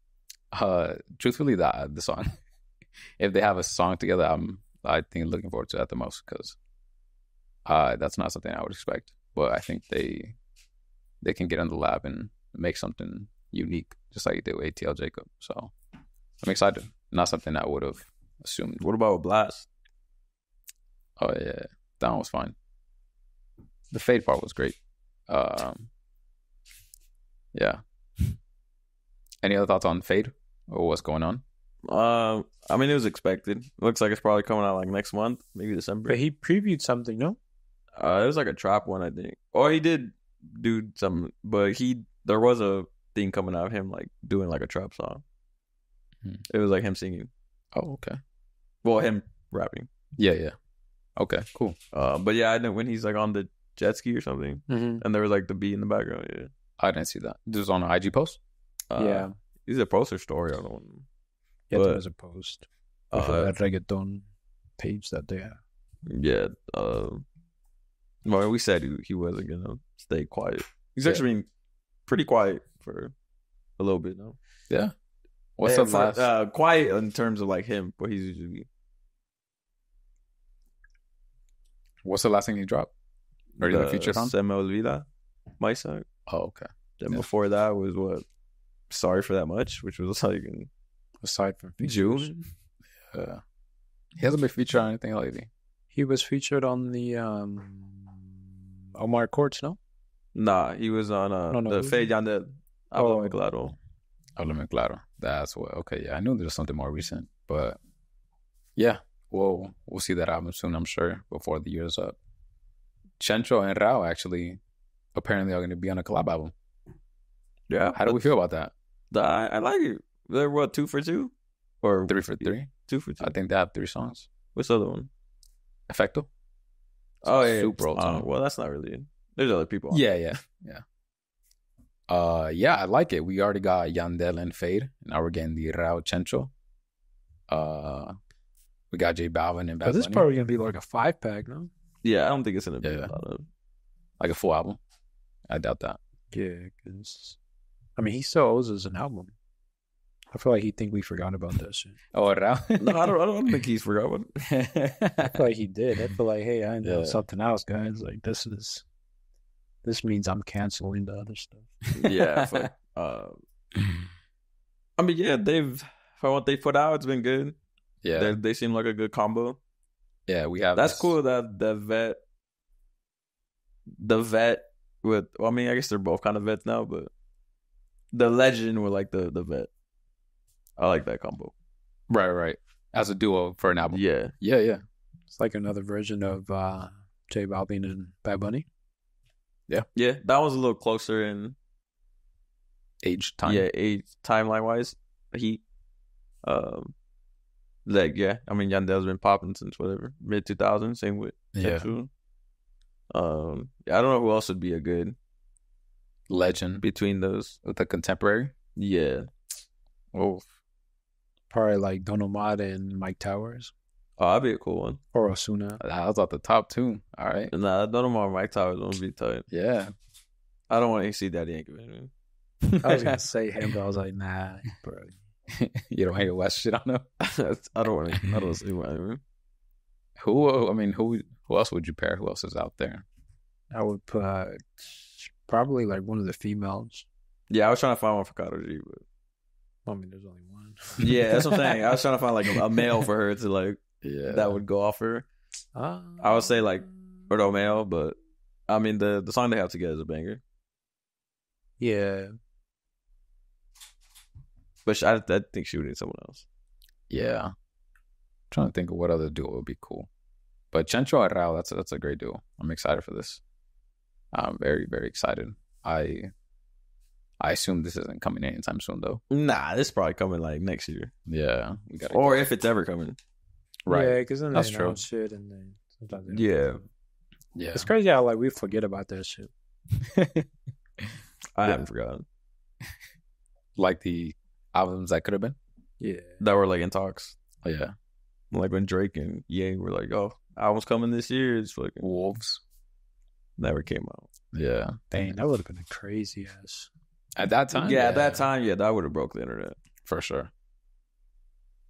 Uh, truthfully, the the song. (laughs) if they have a song together, I'm I think looking forward to that the most because uh, that's not something I would expect. But I think they they can get in the lab and make something unique, just like they did with ATL Jacob. So I'm excited. Not something I would have assumed. What about with Blessd? Oh yeah, that one was fine. The Feid part was great. Um, yeah. Any other thoughts on Feid or what's going on? Um, I mean, it was expected. Looks like it's probably coming out like next month, maybe December. but he previewed something. No, Uh, it was like a trap one, I think. Or he did do some, but he there was a thing coming out of him like doing like a trap song. Hmm. It was like him singing, Oh okay. well, him rapping. Yeah yeah. Okay cool. Uh, but yeah, I know when he's like on the jet ski or something, Mm-hmm. and there was like the beat in the background. Yeah, I didn't see that. This was on an IG post. uh, yeah, This is a poster story. I don't know. yeah. but- There was a post of Uh, that reggaeton page that they have. Yeah. Uh, well, we said he, he wasn't gonna stay quiet. He's Yeah. actually been pretty quiet for a little bit now. Yeah. What's Yeah, the last? Uh, quiet in terms of like him, but he's usually what's the last thing he dropped? Or you the featured on? Se me olvida, my song. Oh, okay. Then Yeah. before that was what? Sorry for that much, which was like in Aside from features. June. Uh, he hasn't been featured on anything lately. he was featured on the um Omar Courtz. No, Nah, he was on uh, No, no, the he? Yandel. Oh. Claro. Háblame claro. That's what. Okay, yeah, I knew there was something more recent, but yeah, we'll we'll see that album soon. I'm sure before the year's up. Chencho and Rauw actually apparently are going to be on a collab album. Yeah, How do we feel about that? but I, like it. They're what two for two, or Three for three. two for two. I think they have three songs. What's the other one? Efecto. Oh yeah, Super old uh, song. well, that's not really. It. There's other people. on Yeah, yeah, yeah. Uh, yeah, I like it. We already got Yandel and Feid. Now we're getting the Rauw Chencho. Uh, we got J Balvin and Bad but this is Bunny. probably gonna be like a five pack. No, yeah. I don't think it's gonna be Yeah. a lot of. like a full album. I doubt that. yeah, because I mean he still owes us an album. I feel like he think we forgot about that shit. (laughs) Oh, Rauw. No, I don't. I don't think he's forgot. What, I feel like he did. I feel like, hey, I know Yeah. something else, guys. Like this is this means I'm canceling the other stuff. yeah. But, (laughs) uh, I mean, yeah. They've for what they put out, it's been good. yeah, They they seem like a good combo. yeah. We have That's this- cool that the vet, the vet with. Well, I mean, I guess they're both kind of vets now, but the legend with like the the vet. I like that combo. Right, right. As a duo for an album. Yeah, yeah, yeah. It's like another version of uh J Balvin and Bad Bunny. Yeah. Yeah. That one's a little closer in Age, time. yeah age timeline wise. He, um, like yeah. I mean, Yandel's been popping since whatever mid two thousand. Same with yeah. Um, yeah, I don't know who else would be a good Legend between those. with a contemporary. Yeah, Oh, Probably like Don Omar and Myke Towers oh, that'd be a cool one. or Ozuna. that was at the top two. All right. Nah, none of my Myke Towers won't be tight. Yeah. I don't want to see Daddy Yankee. Man. I was gonna (laughs) say him, but I was like, nah, bro. (laughs) you don't hate West shit on him. (laughs) I don't want to. I don't want to see my. Who? I mean, who? Who else would you pair? Who else is out there? I would put probably like one of the females. Yeah, I was trying to find one for Karol G, but I mean, there's only one. yeah, that's what I'm saying. I was trying to find like a, a male for her to like Yeah. that would go off her Uh, I would say, like, or male, but I mean the the song they have together is a banger. yeah. But she, I, I think she would need someone else. Yeah. trying to think of what other duo would be cool. But Chencho and Rauw, that's a, that's a great duo. I'm excited for this. I'm very very excited. I I assume this isn't coming anytime soon though. Nah, this is probably coming like next year, Yeah, we got or if it's ever coming. Right. Yeah, because then That's they true. shit and then sometimes they don't. Yeah, Yeah, It's crazy how like we forget about that shit. (laughs) I Yeah. haven't forgotten like the albums that could have been. Yeah. that were like in talks. Oh, yeah, Like when Drake and Ye were like, "Oh, album's coming this year." It's fucking Wolves. never came out. Yeah, Dang, that would have been a crazy ass. at that time. yeah, at that time, yeah, that would have broke the internet. for sure.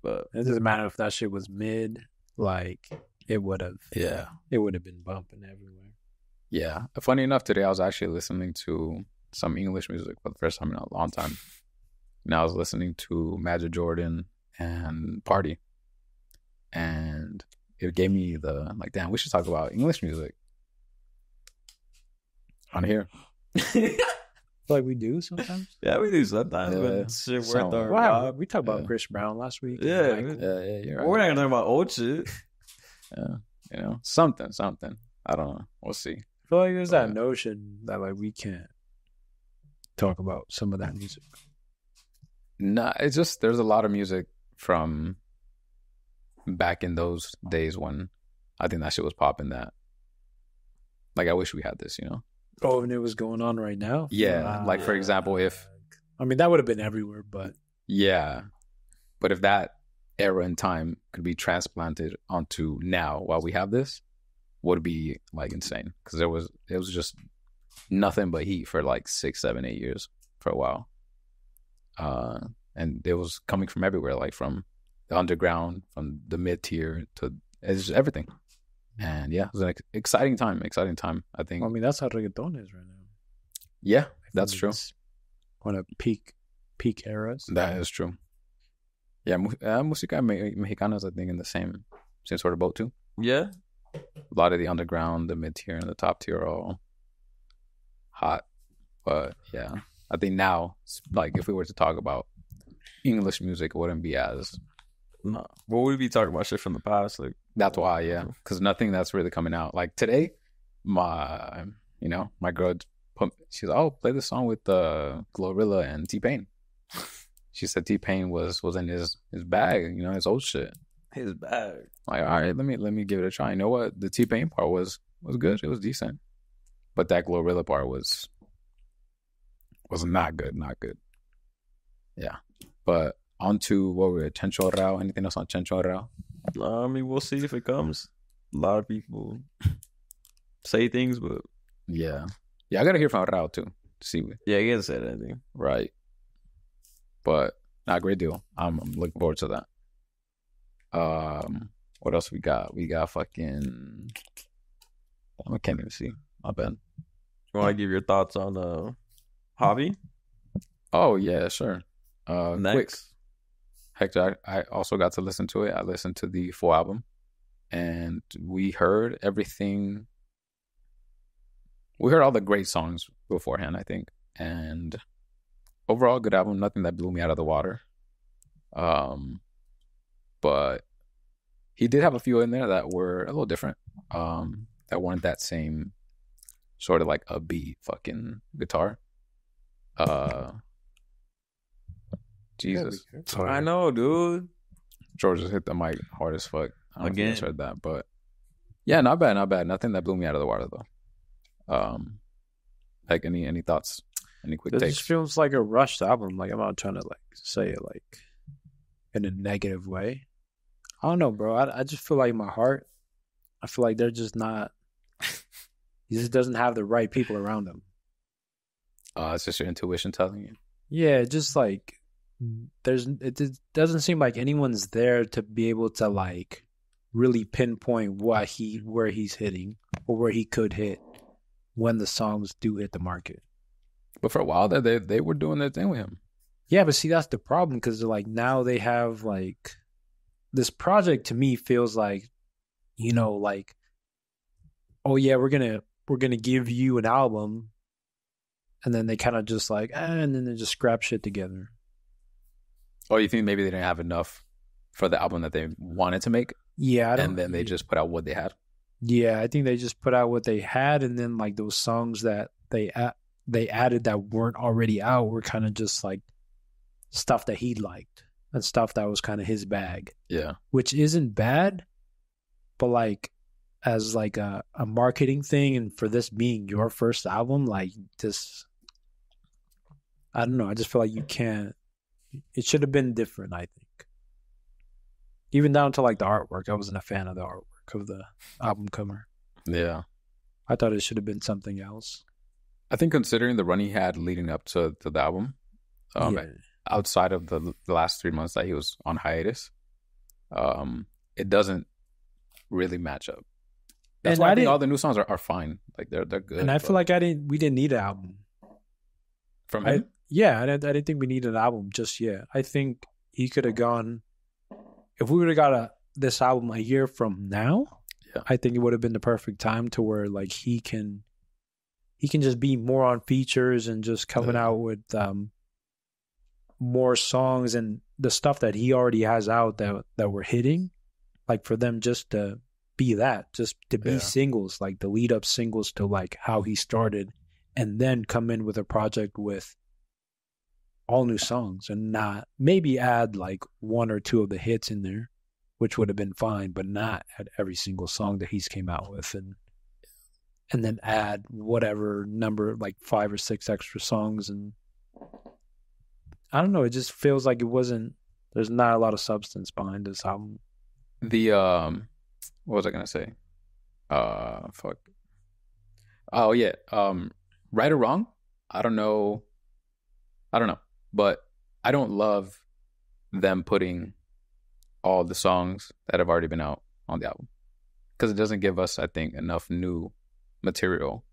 But It doesn't matter if that shit was mid. Like it would have. Yeah, It would have been bumping everywhere. yeah. Funny enough, today I was actually listening to some English music for the first time in a long time. And I was listening to Majid Jordan and Party, and it gave me the like, damn, we should talk about English music on here. (laughs) Like we do sometimes. (laughs) yeah, we do sometimes. Yeah. But shit worth Some- our Wow, while. we talked about Yeah. Chris Brown last week. Yeah. Like, Yeah, yeah, you're We're not gonna talk about old shit. (laughs) Yeah, you know, something, something. I don't know. We'll see. I feel like there's that notion that like we can't talk about some of that music. Nah, it's just there's a lot of music from back in those days when I think that shit was popping that Like I wish we had this, you know. Oh, and it was going on right now. Yeah, like for example, if I mean that would have been everywhere, but yeah, but if that era in time could be transplanted onto now while we have this, would be like insane because there was it was just nothing but heat for like six, seven, eight years for a while. Uh, and it was coming from everywhere, like from the underground, from the mid tier to it's just everything. And yeah, it was an ex- exciting time. Exciting time. I think. I mean that's how reggaeton is right now. yeah, I that's true. it's One of peak peak eras. That is true. Yeah, uh, música me- mexicana is I think in the same same sort of boat too. Yeah. A lot of the underground, the mid tier, and the top tier are all hot. But yeah, I think now, like, if we were to talk about English music, it wouldn't be as. No. What would we be talking about shit from the past? Like That's why, yeah, because nothing that's really coming out. Like today, my you know my girl put she's oh play the song with uh, Glorilla and T Pain. (laughs) She said T Pain was was in his his bag, you know, his old shit. his bag. Like, all right, let me let me give it a try. You know what? The T Pain part was was good. It was decent, but that Glorilla part was was not good. Not good. Yeah, but on to what were? Chencho Rauw? Anything else on Chencho Rauw? I mean, we'll see if it comes. A lot of people (laughs) say things, but Yeah, yeah. I gotta hear from Rauw too to see. yeah, he hasn't said anything. Right, but not a great deal. I'm, I'm looking forward to that. Um, what else we got? We got fucking. I can't even see. My bad. You want to give your thoughts on uh, Hobby Oh yeah, sure. Uh, quick, next? Hector, I, I also got to listen to it. I listened to the full album, and we heard everything. We heard all the great songs beforehand, I think, and overall, good album. Nothing that blew me out of the water. Um, but he did have a few in there that were a little different. Um, that weren't that same sort of like upbeat fucking guitar. Uh, Jesus. Sorry. I know, dude. George just hit the mic hard as fuck. I don't know if you Again. heard that, but yeah, not bad, not bad. Nothing that blew me out of the water though. Um, like any any thoughts, any quick It takes? just feels like a rushed album. Like I'm not trying to like say it like in a negative way. I don't know, bro. I I just feel like my heart. I feel like they're just not. (laughs) he just doesn't have the right people around him. Uh, it's just your intuition telling you. Yeah, just like there's it just doesn't seem like anyone's there to be able to like really pinpoint what he where he's hitting or where he could hit when the songs do hit the market. But for a while there, they they were doing their thing with him. Yeah, but see that's the problem because like now they have like this project to me feels like you know like oh yeah we're gonna we're gonna give you an album and then they kind of just like eh, and then they just scrap shit together. Or you think maybe they didn't have enough for the album that they wanted to make, Yeah, I don't, and then they just put out what they had. Yeah, I think they just put out what they had, and then like those songs that they a- they added that weren't already out were kind of just like stuff that he liked and stuff that was kind of his bag, Yeah, which isn't bad, but like as like a, a marketing thing, and for this being your first album, like this, I don't know. I just feel like you can't. It should have been different. I think, even down to like the artwork. I wasn't a fan of the artwork of the album cover. yeah. I thought it should have been something else. I think considering the run he had leading up to, to the album, um, yeah. outside of the the last three months that he was on hiatus, um, it doesn't really match up. That's And why I, I think all the new songs are, are fine. Like they're they're good. and I feel like I didn't. We didn't need an album. from him, yeah, I didn't, I didn't think we needed an album just yet. I think he could have gone. If we would have got a this album a year from now, Yeah. I think it would have been the perfect time to where like he can, he can just be more on features and just coming Yeah. out with um more songs and the stuff that he already has out that that were hitting, like for them just to be that, just to be Yeah. singles, like the lead up singles to like how he started, and then come in with a project with all new songs and not maybe add like one or two of the hits in there, which would have been fine, but not at every single song that he's came out with. And and then add whatever number, like five or six extra songs, and I don't know. It just feels like it wasn't. There's not a lot of substance behind this album. The um, what was I gonna say? Uh, fuck. Oh yeah. Um, right or wrong? I don't know. I don't know, but I don't love them putting all the songs that have already been out on the album because it doesn't give us, I think, enough new material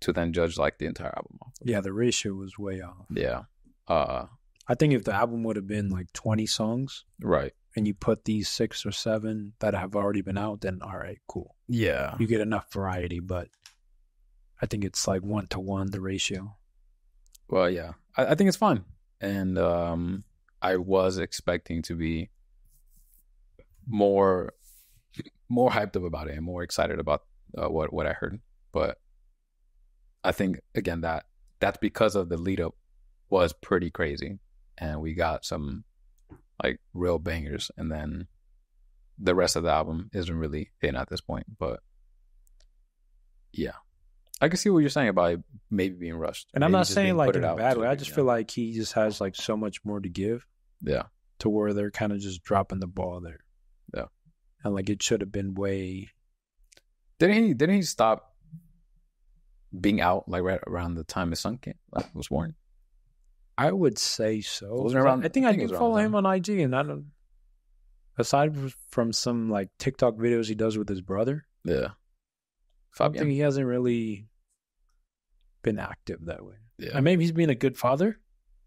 to then judge like the entire album. off of. Yeah, the ratio was way off. Yeah. Uh, I think if the album would have been like 20 songs right. and you put these six or seven that have already been out, then all right, cool. Yeah. You get enough variety, but I think it's like one to one the ratio. Well, yeah, I, I think it's fun, and um, I was expecting to be more more hyped up about it and more excited about uh, what what I heard, but I think again that that's because of the lead up was pretty crazy, and we got some like real bangers, and then the rest of the album isn't really hitting at this point, but yeah. I can see what you're saying about maybe being rushed. And I'm not saying like in a bad way. I just feel like he just has like so much more to give Yeah. to where they're kind of just dropping the ball there. Yeah. And like it should have been way. Didn't he? Didn't he stop being out like right around the time his son came, like, was born? I would say so. Wasn't around- I think I I, think it do follow him on IG, and I don't. Aside from some like TikTok videos he does with his brother, Yeah. I Fabian. think he hasn't really been active that way. yeah. And maybe he's being a good father.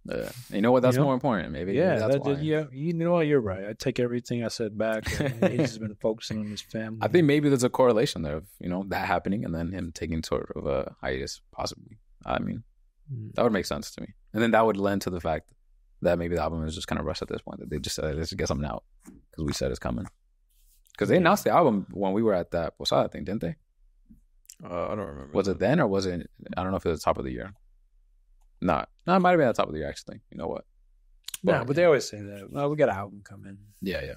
yeah. You know what? That's You know? more important. Maybe. yeah, maybe that's that, why. yeah, you know what? You're right. I take everything I said back. (laughs) he's just been focusing on his family. I think maybe there's a correlation there of you know that happening and then him taking sort of a hiatus, possibly. I mean, Mm. that would make sense to me, and then that would lend to the fact that maybe the album is just kind of rushed at this point. That they just said, let's get something out because we said it's coming. Because they announced the album when we were at that Posada thing, didn't they? Uh, I don't remember. Was it then or was it? I don't know if it was the top of the year. Not. No, it might have been at the top of the year actually. You know what? No, Well, but they always say that. Well, we got an album coming. Yeah, yeah.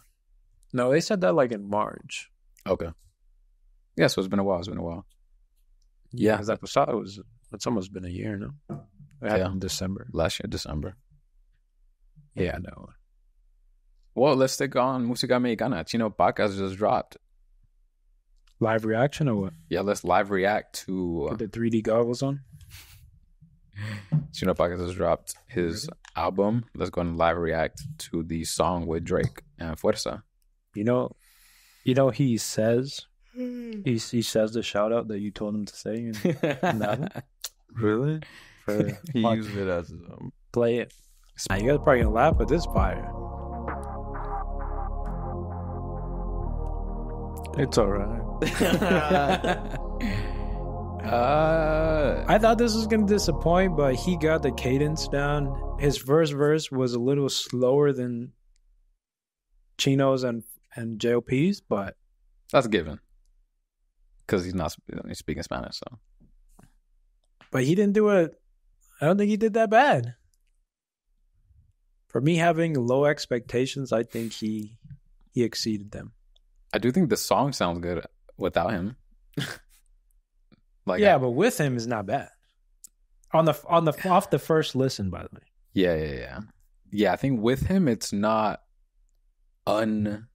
No, they said that like in March. Okay. Yeah, so it's been a while. It's been a while. Yeah. because that Posada was. It's almost been a year now. It Yeah. in December. Last year, December. Yeah, no. Well, let's stick on Música Mexicana. Chino Pacas just dropped. Live reaction or what? Yeah, let's live react to uh, Put the 3D goggles on. Chino Pacas has dropped his album. Let's go and live react to the song with Drake and Fuerza. You know, you know he says he he says the shout out that you told him to say. And No. (laughs) Really? for (laughs) He Fuck. used it as um, play it. Now, you guys probably gonna laugh, but this fire. It's all right. (laughs) (laughs) uh, I thought this was gonna disappoint, but he got the cadence down. His first verse was a little slower than Chino's and and JLP's, but that's a given. Because he's not he's speaking Spanish, so but he didn't do it. I don't think he did that bad. For me, having low expectations, I think he he exceeded them. I do think the song sounds good without him. like yeah, I- but with him is not bad. On the on the off the first listen, by the way. yeah, yeah, yeah, yeah. I think with him, it's not un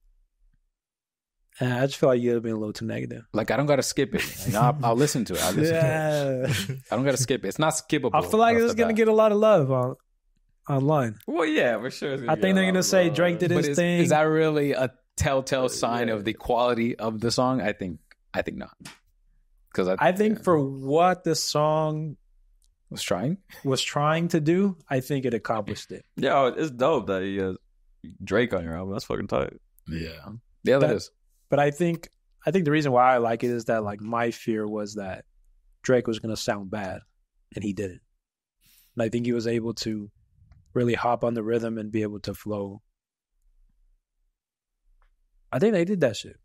Uh, I just feel like you're being a little too negative. like I don't gotta skip it. You know, I'll, I'll listen to it. I'll listen to it. Yeah. I don't gotta skip it. It's not skippable. I feel like off it's gonna bat. get a lot of love on online. well, yeah, for sure. I think they're gonna say love. Drake did But his is, thing. is that really a telltale Uh, sign yeah. of the quality of the song? I think I think not. Because I, I think yeah, for what the song was trying. was trying to do, I think it accomplished it. Yeah, it's dope that he has Drake on your album. That's fucking tight. Yeah, yeah, that That- is. But I think I think the reason why I like it is that like my fear was that Drake was gonna sound bad, and he didn't. And I think he was able to really hop on the rhythm and be able to flow. I think they did that shit.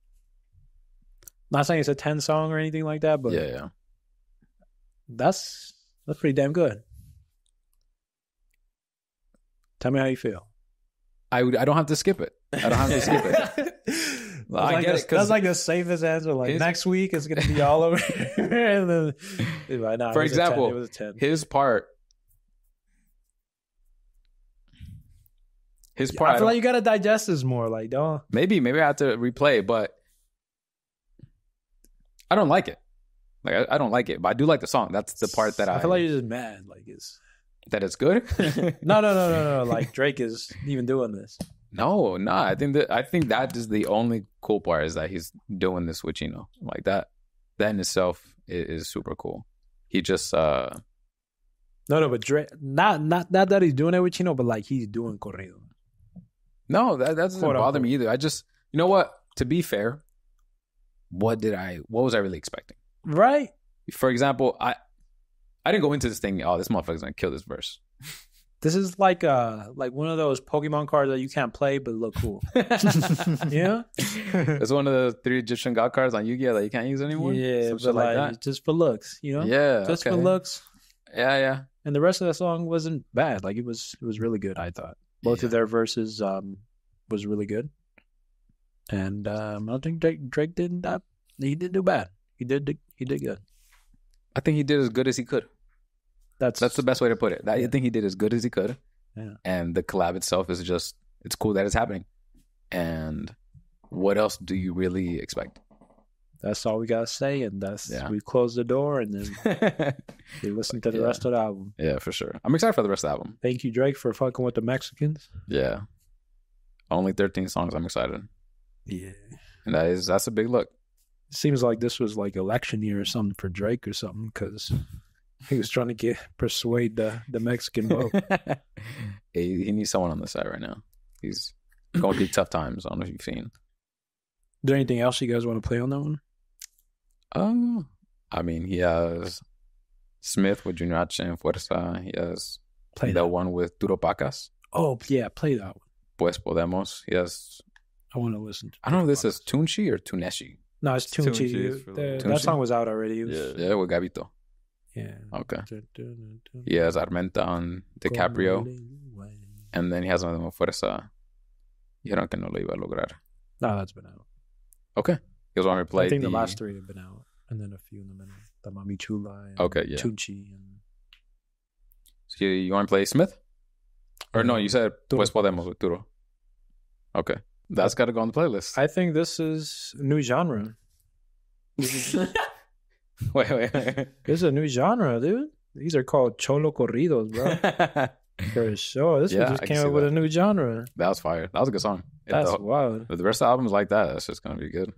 Not saying it's a ten song or anything like that, but yeah, yeah. that's that's pretty damn good. Tell me how you feel. I would. I don't have to skip it. I don't have to skip it. (laughs) That's, I like, get the, it, 'cause that's like the safest answer. Like his- next week it's gonna be all over. (laughs) and then, (laughs) Right, nah, For was a 10, example, a ten. his part. His part. I I feel don't- like you gotta digest this more. Like, don't. maybe maybe I have to replay, but I don't like it. Like I, I don't like it, but I do like the song. That's the part that I, I feel like you're just mad. Like it's that it's good. (laughs) no, no, no, no, no. (laughs) Like Drake is even doing this. no, no. I think that I think that is the only cool part is that he's doing this with Chino like that. That in itself is, is super cool. He just uh No, no, but Drake. Not, not, not that he's doing it with Chino, but like he's doing corrido. No that that doesn't Quote, bother unquote. me either. I just you know what? To be fair, what did I? What was I really expecting? Right? For example, I I didn't go into this thing. Oh, this motherfucker's gonna kill this verse. This is like uh like one of those Pokemon cards that you can't play but look cool. (laughs) (laughs) Yeah. It's one of the three Egyptian god cards on Yu-Gi-Oh that you can't use anymore. Yeah, Some but like, that. just for looks, you know? Yeah, Just okay. for looks. Yeah, yeah. And the rest of the song wasn't bad. Like it was it was really good, I thought. Both Yeah. of their verses um was really good. And um I don't think Drake Drake didn't uh, he didn't do bad. He did he did good. I think he did as good as he could. That's That's the best way to put it. I think he did as good as he could. Yeah. And the collab itself is just it's cool that it's happening. And what else do you really expect? That's all we gotta say, and that's Yeah. we close the door and then (laughs) we listen to the Yeah. rest of the album. Yeah, for sure. I'm excited for the rest of the album. Thank you, Drake, for fucking with the Mexicans. Yeah. Only 13 songs. I'm excited. Yeah. And that is that's a big look. seems like this was like election year or something for Drake or something because he was trying to get persuade the the Mexican vote. (laughs) he, he needs someone on the side right now. He's going through tough times. I don't know if you've seen. Is there anything else you guys want to play on that one? Oh, I mean, he has Smith with Junior H and Fuerza. He has Play the that. one with Duro Pacas, Oh yeah, play that one. Pues Podemos. He has, I want to listen. to I don't know if this is Tunchi or Tuneshi. No, it's Tunchi Tunchi. is for The- the- that song was out already. Was- Yeah. Yeah, with Gabito. yeah. Okay. He has Armenta on DiCaprio. And then he has another one, Fuerza. Dijeron que no lo iba a lograr. No, that's been out. Okay. He was on to play I think the, the last three have been out, and then a few in the middle. The Mami Chula. And Okay, yeah. Tunchi and So you, you want to play Smith? Or no, you um, said Duro Pues Podemos with Duro. Okay. That's got to go on the playlist. I think this is a new genre. (laughs) wait, wait, wait. This is a new genre, dude. These are called cholo corridos, bro. (laughs) For sure. This Yeah, one just I came up with that. a new genre. That was fire. That was a good song. That's the, wild. if the rest of the album's like that, that's just going to be good.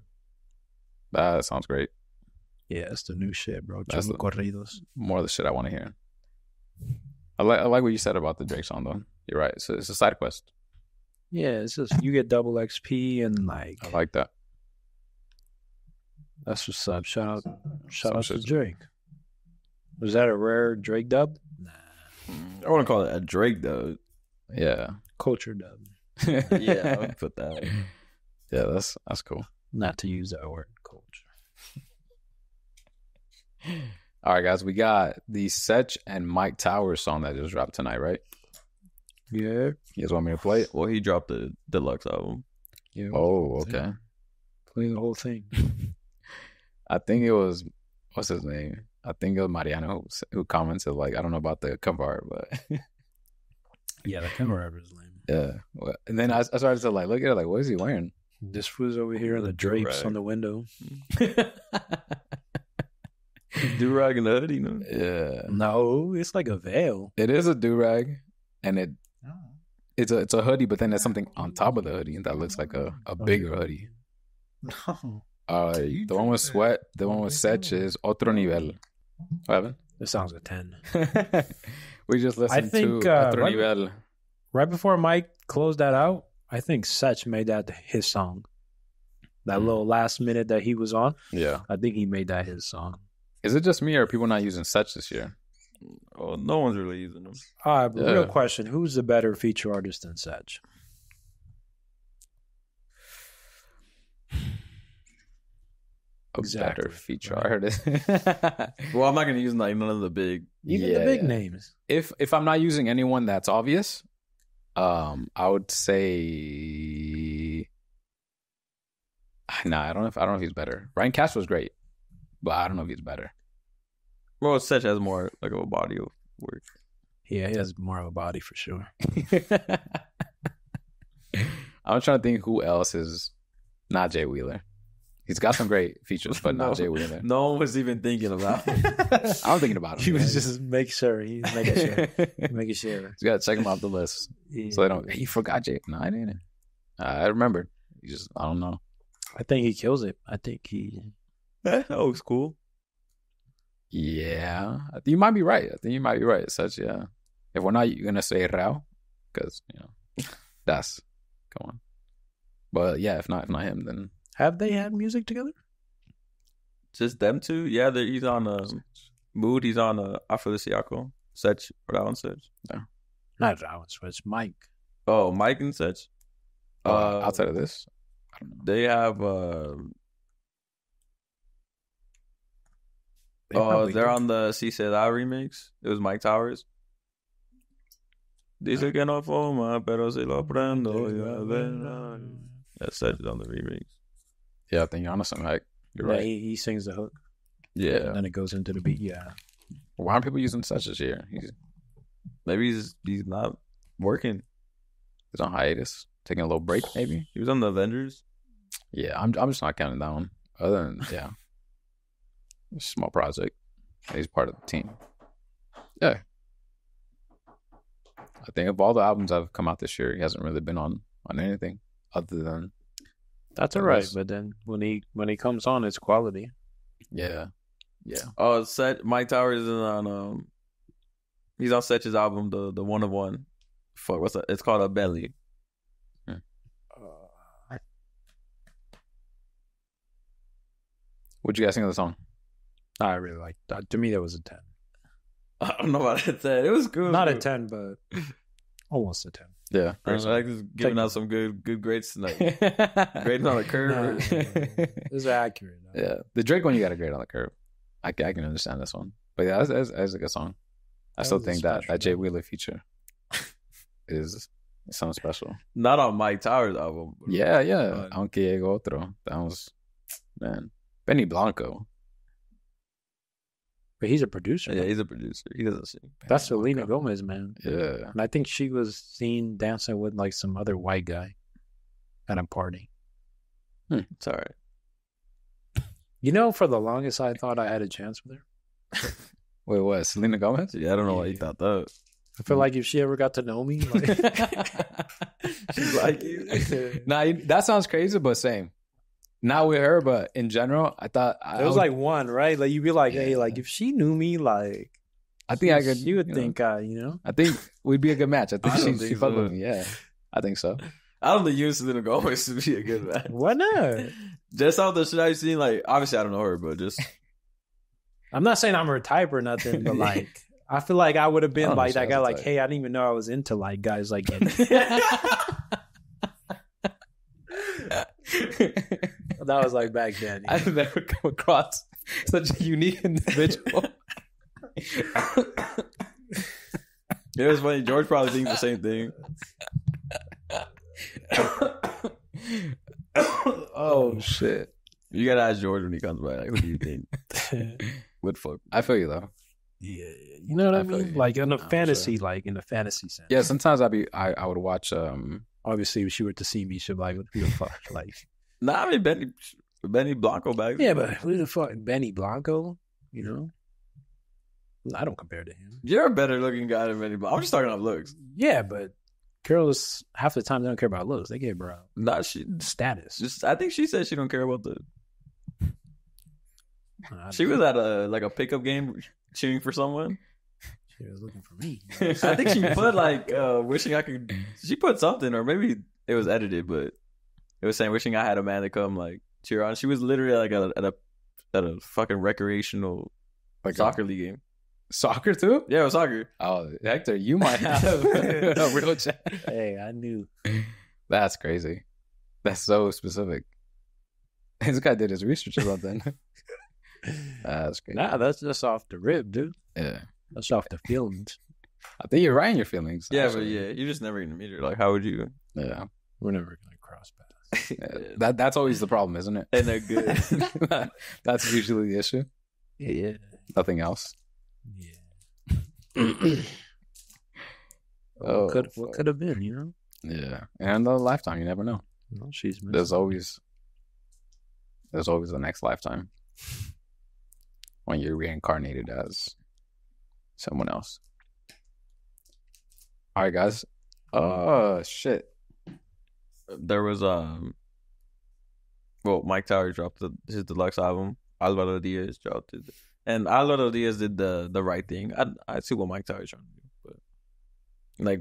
Uh, that sounds great. Yeah, it's the new shit, bro. That's the- corridos. More of the shit I want to hear. I like I like what you said about the Drake song, though. You're right. It's a, it's a side quest. Yeah, it's just you get double XP and like I like that. that's what's up. Shout out, shout Some out to Drake. Was that a rare Drake dub? Nah, I want to call it a Drake dub. Yeah. culture dub. Yeah, I would (laughs) put that. Yeah, that's that's cool. Not to use that word, culture. All right, guys, we got the Sech and Myke Towers song that just dropped tonight, right? Yeah, You guys want me to play it? Well, he dropped the deluxe album. yeah. Oh, okay. play the whole thing. (laughs) I think it was what's his name? I think it was Mariano who, s- commented like, I don't know about the cover art, but (laughs) Yeah, the cover art rapper's lame. yeah. And then I, I started to like look at it like, what is he wearing? This was over here, on the drapes Right. on the window. (laughs) Do rag and the hoodie, no? Yeah, No, it's like a veil. it is a do rag, and it it's a it's a hoodie, but then there's something on top of the hoodie that looks like a, a bigger hoodie. (laughs) No. Uh, the one with sweat, that. the one with Sech is otro nivel. What happened? This song's a ten. (laughs) we just listened I think, to uh, otro right- nivel. Right before Myke closed that out, I think Sech made that his song. That Mm. little last minute that he was on, Yeah. I think he made that his song. Is it just me or are people not using Sech this year? Oh, no one's really using them. All right, but Yeah. real question: Who's the better feature artist than Sech? A Exactly, better feature right. artist. (laughs) Well, I'm not gonna use like none of the big. Even Yeah, the big yeah. names. if if I'm not using anyone that's obvious, um, I would say Nah, I don't know if I don't know if he's better. Ryan Castro's great, but I don't know if he's better. Well, Sech has more like of a body of work. Yeah, he has more of a body for sure. (laughs) (laughs) I'm trying to think who else is not Jay Wheeler. He's got some great features, but (laughs) not No. Jay Wheeler. No one was even thinking about it. I'm thinking about him. He was guys. just make sure he's making sure, (laughs) making sure. Just gotta check him off the list so they don't. He forgot Jay. No, uh, I didn't. I remembered. He just I don't know. I think he kills it. I think he. that was cool. Yeah, I think you might be right. I think you might be right. Such yeah. If we're not gonna say Rauw, because you know that's come on. But yeah, if not, if not him, then Have they had music together? Just them two. Yeah, they're, he's on a mood. He's on uh, Afrodisiaco. Sech or that one Sech. Not that one. So it's Myke. Oh, Myke and Sech. uh, Uh, outside of this, I don't know. They have. uh They Oh, they're do. on the Si Se Da remix. It was Myke Towers. Dice que no fuma, pero si lo prendo, ya verá. That's Sech on the remix. Yeah, I think you're honest. I'm like, you're Yeah, right. he, he sings the hook. Yeah. And then it goes into the beat. Yeah. Why aren't people using Sech this year? He's Maybe he's he's not working. he's on hiatus, taking a little break, maybe. He was on the Avengers. Yeah, I'm I'm just not counting that one. Other than yeah, small project. He's part of the team. Yeah, I think of all the albums that have come out this year, he hasn't really been on on anything other than That's all right. was- But then when he when he comes on, it's quality. yeah, yeah. Oh, set Myke Towers is on um he's on Sech's album, the the one of one. Fuck, what's that? It's called a belly. Hmm. Uh, What'd you guys think of the song? I really like that. Uh, to me, that was a ten. (laughs) I don't know about that. It was good. Not a ten, but (laughs) almost a ten. Yeah, I was like just giving out some good good grades tonight. (laughs) Grading on a No, curve. it was (laughs) accurate. though. yeah. The Drake one, you got a grade on the curve. I, I can understand this one, but yeah, that's, that's, that's a good song. I That still think that that Jay. Wheeler feature is something special. Not on Myke Towers album. Yeah, yeah. But- Aunque llegó otro. That was man. Benny Blanco. But he's a producer. Yeah, he's a producer. He doesn't sing. That's Selena. Gomez, man. Yeah. And I think she was seen dancing with like some other white guy at a party. Hmm, it's all right. You know, for the longest, I thought I had a chance with her. (laughs) Wait, what? Selena Gomez? Yeah, I don't know why you Yeah. thought that. I feel like if she ever got to know me, like, (laughs) She's like you. (laughs) nah, that sounds crazy, but same. Not with her, but in general, I thought I it was would- like one, right? Like you'd be like, hey, like if she knew me, like I think I could. you would know, think, uh, you know, I think we'd be a good match. I (laughs) think I don't she, think she fuck so. with me. Yeah, I think so. I don't think you and Selena Gomez would be a good (laughs) match. why not? (laughs) Just off the shit I've seen, like obviously I don't know her, but just I'm not saying I'm her type or nothing, but like I feel like I would have been like that guy. she has a Like, hey, I didn't even know I was into like guys like Eddie. (laughs) that was like back then. you know? I've never come across such a unique individual. (laughs) it was funny. George probably thinks the same thing. (coughs) oh shit! You gotta ask George when he comes by. Like, what do you think? (laughs) What fuck? I feel you though. yeah, you know what I, I mean. Like in a Nah, for fantasy, like in a fantasy sense. Yeah, sometimes I'd be I, I would watch um Obviously, if she were to see me, she'd be like, "What the fuck?" Like, Nah, I mean Benny Benny Blanco back. yeah, but who the fuck, Benny Blanco? You know, I don't compare to him. You're a better looking guy than Benny Blanco. I'm just talking about looks. Yeah, but girls half the time they don't care about looks; they care about Not she. status. Just I think she said she don't care about the. She was at a like a pickup game cheering for someone. She was looking for me. (laughs) I think she put like uh wishing I could. She put something, or maybe it was edited, but it was saying wishing I had a man to come like cheer on. She was literally like at a at a, at a fucking recreational like soccer league game. soccer too. Yeah, it was soccer. Oh, Hector, you might have (laughs) (laughs) a real chat. hey, I knew. That's crazy. That's so specific. This guy did his research about that. That's crazy. Nah, that's just off the rib, dude. Yeah, That's off the feelings. I think you're right in your feelings. Yeah, actually. but yeah, you're just never gonna meet her. Like, how would you? yeah. We're never gonna cross paths. (laughs) that that's always the problem, isn't it? and they're good. (laughs) that's usually the issue. Yeah. yeah. Nothing else. Yeah. (clears throat) Oh, what could what could have been, you know? Yeah, and the lifetime, you never know. No, she's missing. There's always there's always the next lifetime when you're reincarnated as someone else. All right, guys. Oh shit! there was um well Myke tower dropped the, his deluxe album. Alvaro diaz dropped it. And alvaro diaz did the the right thing. I i see what Myke tower is trying to do but like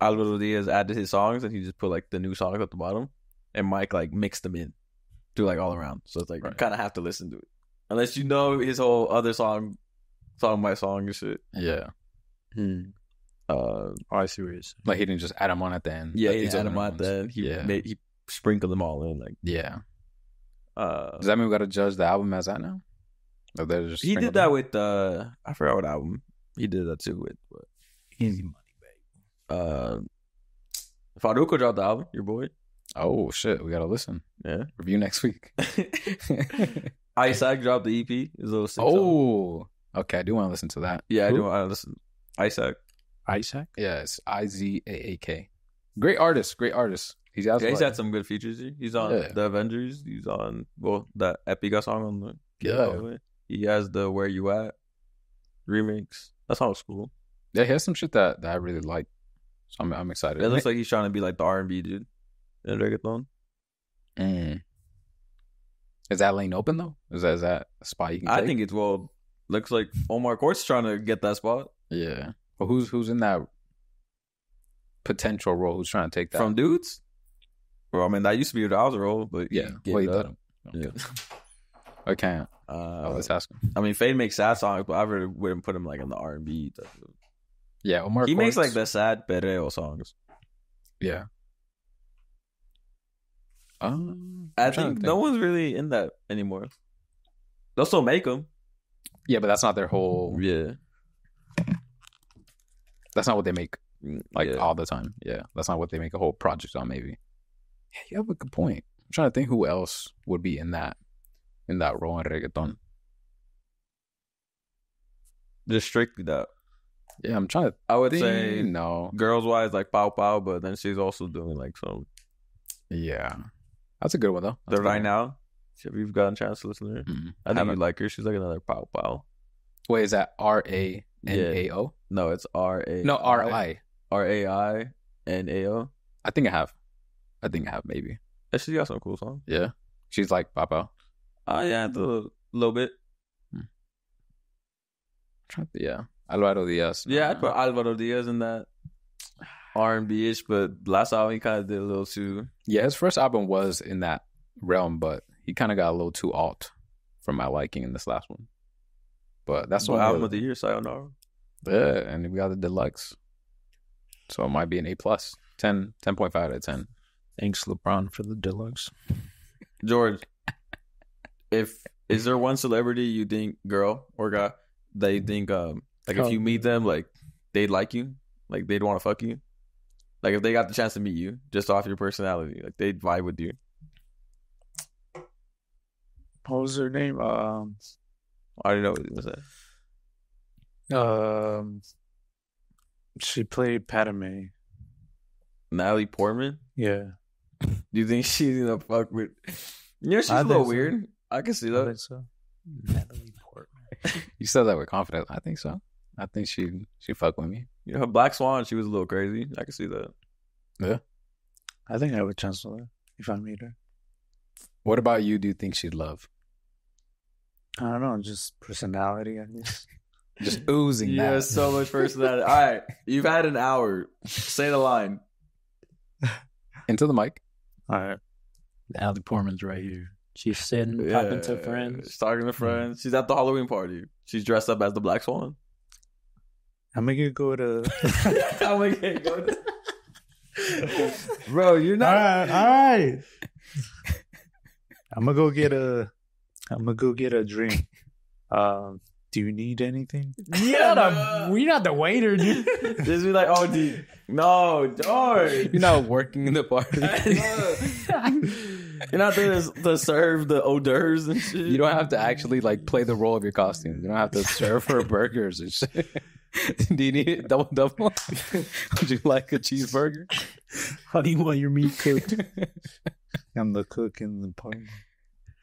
alvaro diaz added his songs and he just put like the new songs at the bottom. And Myke like mixed them in do like all around. So it's like you kind of have to listen to it. Unless you know his whole other song song by song and shit Yeah, Hmm. uh Oh, I see what you're saying. like he didn't just add them on at the end. yeah like he these had other them out ones. then he yeah, made he sprinkled them all in like yeah. uh Does that mean we got to judge the album as that now? Or they're just he did that in? with uh I forgot what album he did that too with but Easy money, baby. uh Farruko dropped the album, your boy. Oh shit, we gotta listen. Yeah. Review next week. (laughs) Izaak dropped the EP. His little six song. oh, okay. I do want to listen to that. yeah, I Who? do want to listen. Izaak. Izaak? Yeah, it's I Z A A K. Great artist, great artist. He's has Yeah, he's like- had some good features. here. He's on Yeah. the Avengers. He's on well that Epica song on the Yeah. He has the Where You At remix. That song's cool. yeah, he has some shit that, that I really like. So I'm I'm excited. It looks like he's trying to be like the R and B dude in reggaeton. Mm. Is that lane open though? Is that is that a spot you can? I take? think it's well. Looks like Omar Courtz trying to get that spot Yeah. Well, who's who's in that potential role? Who's trying to take that? from dudes. Well, I mean that used to be what I role, but yeah. Well, he up. him. Yeah. I can't. I Uh, was asking. I mean, Feid makes sad songs, but I really wouldn't put him like in the R and B. Yeah, Omar. He makes like the sad perreo songs. Yeah. Um, I to think no one's really in that anymore. They'll still make them. Yeah, but that's not their whole. Yeah, That's not what they make mm, like yeah. all the time. Yeah, that's not what they make a whole project on. Maybe. Yeah, you have a good point. I'm trying to think who else would be in that in that role in reggaeton. just strictly that. Yeah, I'm trying to I would think. say no. girls wise like Paopao, but then she's also doing like some Yeah, that's a good one though. the That's good right one. now. If you've gotten a chance to listen to her, Mm. I think you like her. She's like another Paopao. Wait, is that R A N A O? No, it's R A. No, R I. R A I N A O. I think I have. I think I have maybe. Yeah, She got some cool songs. Yeah, she's like Papa. Oh yeah, a little, bit. Trying to, yeah, Alvaro Diaz. Yeah, I'd put Alvaro Diaz in that R and B ish, but last album he kind of did a little too. Yeah, his first album was in that realm, but he kind of got a little too alt for my liking in this last one. But that's That's what what album of the year, Sayonara. Yeah, and we got the deluxe, so it might be an A plus. 10, 10.5 out of ten. Thanks, LeBron, for the deluxe. George, if is there one celebrity you think, girl or guy, they think, um, like if Oh. you meet them, like they'd like you, like they'd want to fuck you, like if they got the chance to meet you just off your personality, like they'd vibe with you. What was her name? Um, I don't know what was that. Um, she played Padme. Natalie Portman. Yeah, Do you think she's gonna fuck with? You know, she's I a little so. weird. I can see I that. think so. Natalie Portman. (laughs) You said that with confidence. I think so. I think she she fuck with me. You know, her Black Swan, she was a little crazy. I can see that. Yeah. I think I have a chance with her if I meet her. What about you? Do you think she'd love? I don't know, just personality. I guess. (laughs) Just oozing Yeah, that. so much personality. (laughs) All right, you've had an hour. Say the line. (laughs) into the mic. All right. Natalie Portman's right here. She's sitting, talking to friends. She's talking to mm. friends. She's at the Halloween party. She's dressed up as the Black Swan. I'm gonna go to. I'm gonna go to- Bro, you're not. right, all right. I'm gonna go get a. I'm gonna go get a drink. Um, Do you need anything? You're not, a, you're not the waiter, dude. (laughs) Just be like, oh, dude, no, George. You're not working in the party. You're not there to, to serve the hors d'oeuvres and shit. You don't have to actually like play the role of your costume. You don't have to serve her burgers and shit. (laughs) Do you need it double double? (laughs) Would you like a cheeseburger? How do you want your meat cooked? I'm the cook in the party.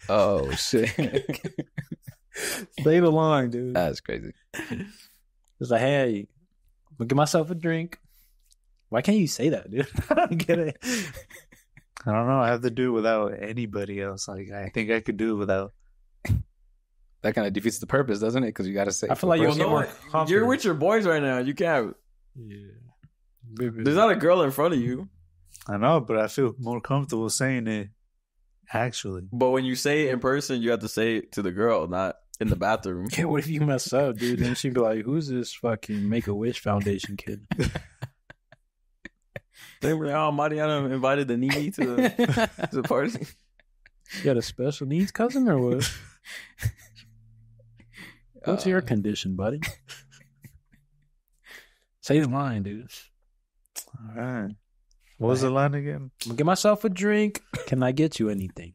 Oh (laughs) shit, Stay the line, dude. that's crazy. It's like, hey, I'm gonna get myself a drink. Why can't you say that, dude? (laughs) I don't get it. I don't know. I have to do it without anybody else. Like I think I could do it without. That kind of defeats the purpose, doesn't it? Because you got to say. I feel like you'll no, get more you're with your boys right now. You can't. Yeah. There's not a girl in front of you. I know, but I feel more comfortable saying it. Actually, But when you say it in person, you have to say it to the girl, not in the bathroom. (laughs) Yeah, what if you mess up, dude? Then she'd be like, "Who's this fucking Make a Wish Foundation kid?" (laughs) They were like, oh, Mariana invited the Nini to the, (laughs) to the party. You got a special needs cousin or what? What's your uh, condition, buddy? Say the line, dude. all right. What was the line again? I'm gonna get myself a drink. Can I get you anything?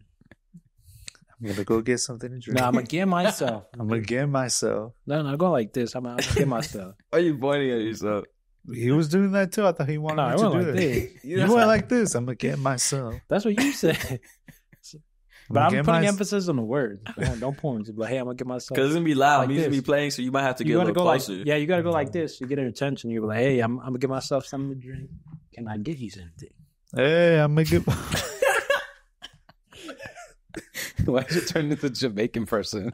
I'm gonna go get something to drink. No, I'm gonna get myself. (laughs) I'm gonna get myself. No, no, go like this. I'm gonna, I'm gonna get myself. (laughs) Why are you pointing at yourself? He was doing that too. I thought he wanted No, me I to do like it. this. (laughs) You went like this. I'm gonna get myself. That's what you said. But gonna I'm putting mys- emphasis on the word. Don't, don't point. Just be like, hey, I'm gonna get myself. Because it's going to be loud. Like Music this. be playing, so you might have to you get a little go like, closer. yeah, you gotta go like this. You get her attention. You're like, hey, I'm, I'm gonna get myself something to drink. Can I get you something? Hey, I'm gonna get. (laughs) (laughs) Why did you turn into a Jamaican person?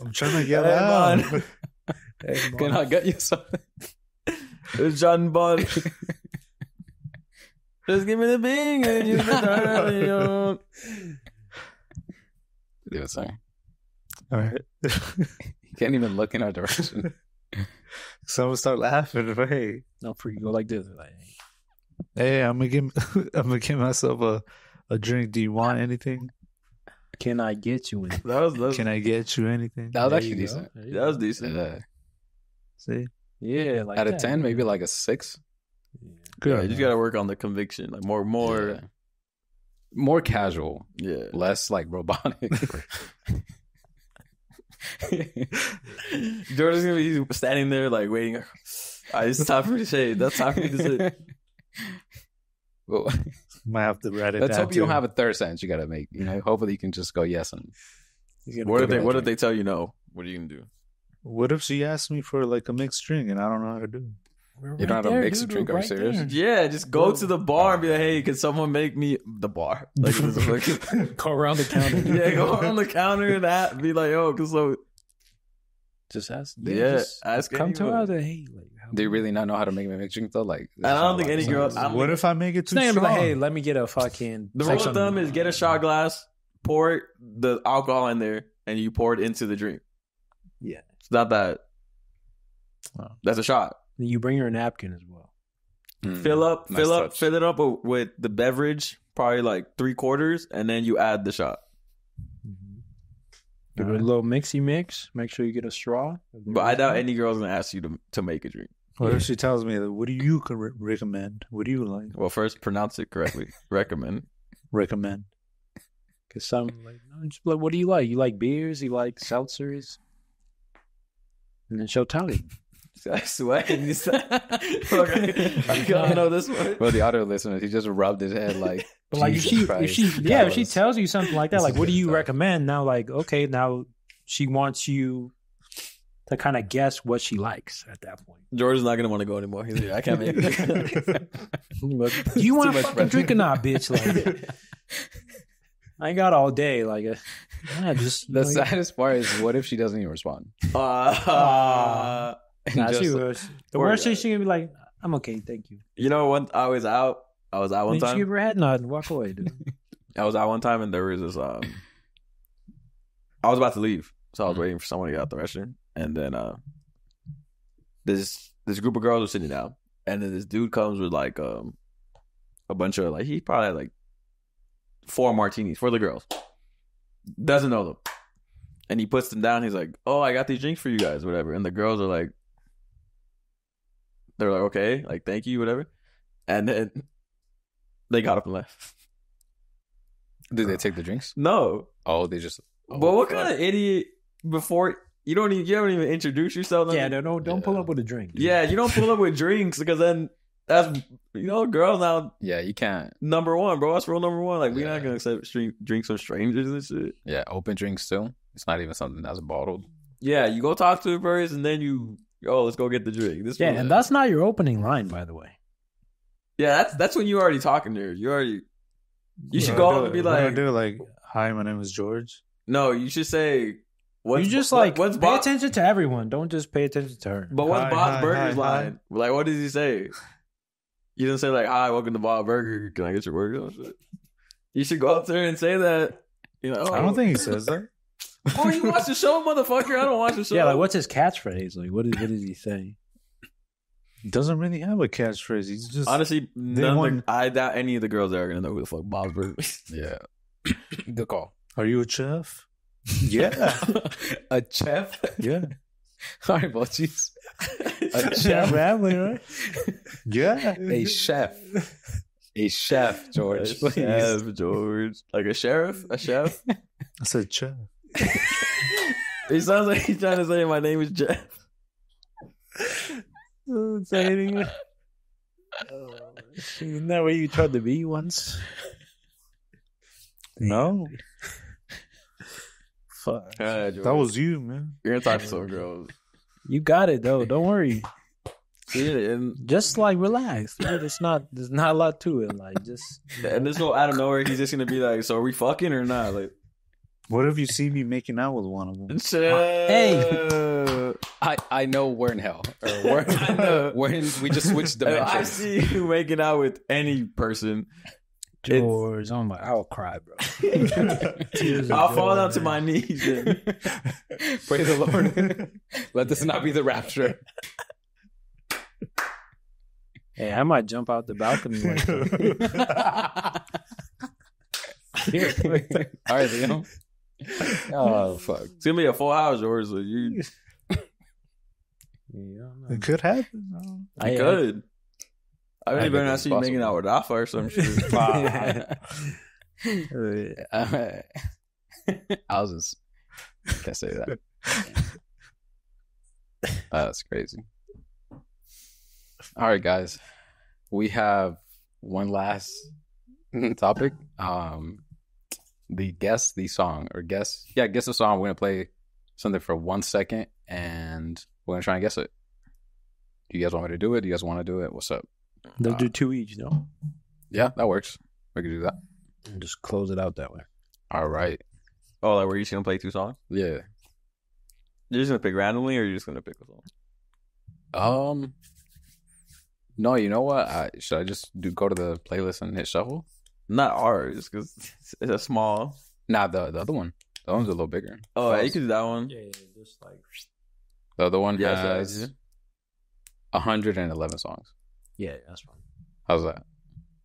I'm trying to get Hey, out. (laughs) Hey, Can I get you something? It's John Ball. Just give me the bing and you can turn (laughs) it on. Yeah, sorry. All right. (laughs) You can't even look in our direction. (laughs) Someone start laughing. But hey, No, for you go like this. Like, hey, I'm gonna get. I'm gonna give myself a a drink. Do you want anything? can I get you anything? That was, that was, Can I get you anything? That was There actually decent. That was decent. Yeah. See, Yeah, like Out of that. ten, maybe like a six. Yeah, you just got to work on the conviction. Like more, more. Yeah. more casual, Yeah. less like robotic. (laughs) Jordan's going to be standing there like waiting. All right, it's time for me to say. That's time for me to say. (laughs) well, might have to write it let's down. hope you don't have a third sentence You got to make. You know, hopefully you can just go yes and What go if they? What if they tell you no? What are you gonna do? What if she asked me for like a mixed drink and I don't know how to do it? We're You don't have a there, mixed dude. drink, We're are you serious? there. Yeah, just go to the bar and be like, "Hey, can someone make me the bar?" (laughs) Like, this is like- (laughs) Go around the counter. (laughs) yeah, go on the counter and that be like, oh, "Yo, cause so Just ask. Yeah, just ask come to anyone. us. and, Hey, like, how- Do you really not know how to make a mixed drink though? Like, I don't think any girl- I don't What if I make it too gonna strong? like, hey, let me get a fucking. the rule of thumb is get a shot glass, pour it, the alcohol in there, and you pour it into the drink. Yeah. It's not that. Oh. That's a shot. You bring her a napkin as well. Mm. Fill up, Nice fill up, fill it up with the beverage, probably like three quarters, and then you add the shot. Give it a little mixy mix. Make sure you get a straw. But I doubt any girl's gonna ask you to to make a drink. What if she tells me, what do you recommend? What do you like? Well, first pronounce it correctly. (laughs) Recommend. Recommend. Cause some like, no, just like, what do you like? You like beers? You like seltzers? And then she'll tell you. (laughs) I swear. You said- okay. I gotta know this one. Well, the audio listeners, he just rubbed his head like. (laughs) But like if Jesus she, if Christ, she, yeah, if she tells you something like that, like what do you stuff. (laughs) recommend? Now, like okay, now she wants you to kind of guess what she likes at that point. George's not gonna want to go anymore. He's like, I can't make it. Like, do you want to fucking pressure. drink or not, bitch? Like, I ain't got all day. Like, uh, yeah, just The you know, saddest part is, what if she doesn't even respond? Uh, And (laughs) Nah, she was. The worst thing she gonna be like, I'm okay, thank you. you know, when I was out, I was out one Then she give time. her head nod and walk away, dude. (laughs) I was out one time, and there was this. Um, I was about to leave, so I was Mhm. waiting for someone to get out the restroom, and then uh, this this group of girls were sitting down, and then this dude comes with like um a bunch of like he probably had like four martinis for the girls. Doesn't know them. and he puts them down. He's like, "Oh, I got these drinks for you guys, whatever." And the girls are like, they're like, "Okay, like thank you, whatever." And then (laughs) they got up and left. Did they take the drinks? No, Oh, they just. Oh, but what fuck. kind of idiot before you don't even you don't even introduce yourself? Yeah, don't don't, don't pull up with a drink. dude. yeah, you don't pull up with drinks because then that's you know, girls now Yeah, you can't. number one, bro. That's rule number one. Like we're Yeah. not gonna accept string, drinks from strangers and shit. Yeah, open drinks too. It's not even something that's bottled. Yeah, you go talk to a person and then you oh let's go get the drink. This yeah, was- and that's not your opening line, by the way. yeah that's that's when you already talking to her. You already you should go do up and it- be wanna like do like, "Hi, my name is George." no. You should say what's you just like what's pay Bob, attention to everyone. Don't just pay attention to her. But what's Hi, Bob's hi, Burger's hi, hi. line? Like what does he say? You didn't say like hi, welcome to Bob Burger. Can I get your burger? Shit. You should go up there and say that. You know, I don't oh. think he says that. Oh, you watch the show, motherfucker. I don't watch the show. yeah, like what's his catchphrase? Like what is what does he say? Doesn't really have a catchphrase. He's just Honestly, none of want- the, I doubt any of the girls are gonna know who the fuck Bob's Burger is. (laughs) Yeah. (coughs) Good call. Are you a chef? (laughs) yeah, a chef? yeah. (laughs) All right, Bochis. A Chef Ramley, right? Yeah. A chef. A chef, George. A chef, George. Like a sheriff? A chef? I said chef. He sounds like he's trying to say my name is Jeff. (laughs) Don't say. (laughs) Oh, Isn't that what you tried to be once? No, Fuck. that was you, man. You're gonna talk to some girls. You got it though. Don't worry. Yeah, and, Just like relax. dude. It's not. There's not a lot to it. Like just. and this whole out of nowhere, he's just gonna be like, "So are we fucking or not?" Like, What if you see me making out with one of them? Uh, hey, (laughs) I, I know we're in hell. Or (laughs) we're, know. we're in, we just switched the. I see you making out with any person. George, I'm like, I'll cry, bro. (laughs) Tears I'll fall down to my knees. Then. Praise the Lord. Let this not be the rapture. Hey, I might jump out the balcony. Like that. All right, Leo. (laughs) Oh fuck. It's gonna be a full house, George. So you, (laughs) Yeah, I It could happen. no. I- could. I I really think better not see you making possible. out with Rafa or some shit. (laughs) I- I was just can't say that. That's crazy. All right, guys, we have one last topic. Um, the guess the song or guess yeah guess the song. We're gonna play something for one second, and we're gonna try and guess it. Do you guys want me to do it? Do you guys want to do it? What's up? They'll Uh, do two each, no? Yeah, that works. We can do that. And just close it out that way. All right. oh, like we're just gonna play two songs? Yeah. You're just gonna pick randomly, or you're just gonna pick a song? Um. No, you know what? I, should I just do go to the playlist and hit shuffle? Not ours, because (laughs) it's a small. Nah, the the other one. The one's a little bigger. Oh, yeah, you could do that one. Yeah, just like The other one Yeah, has so- 111 songs. yeah, that's fine. How's that?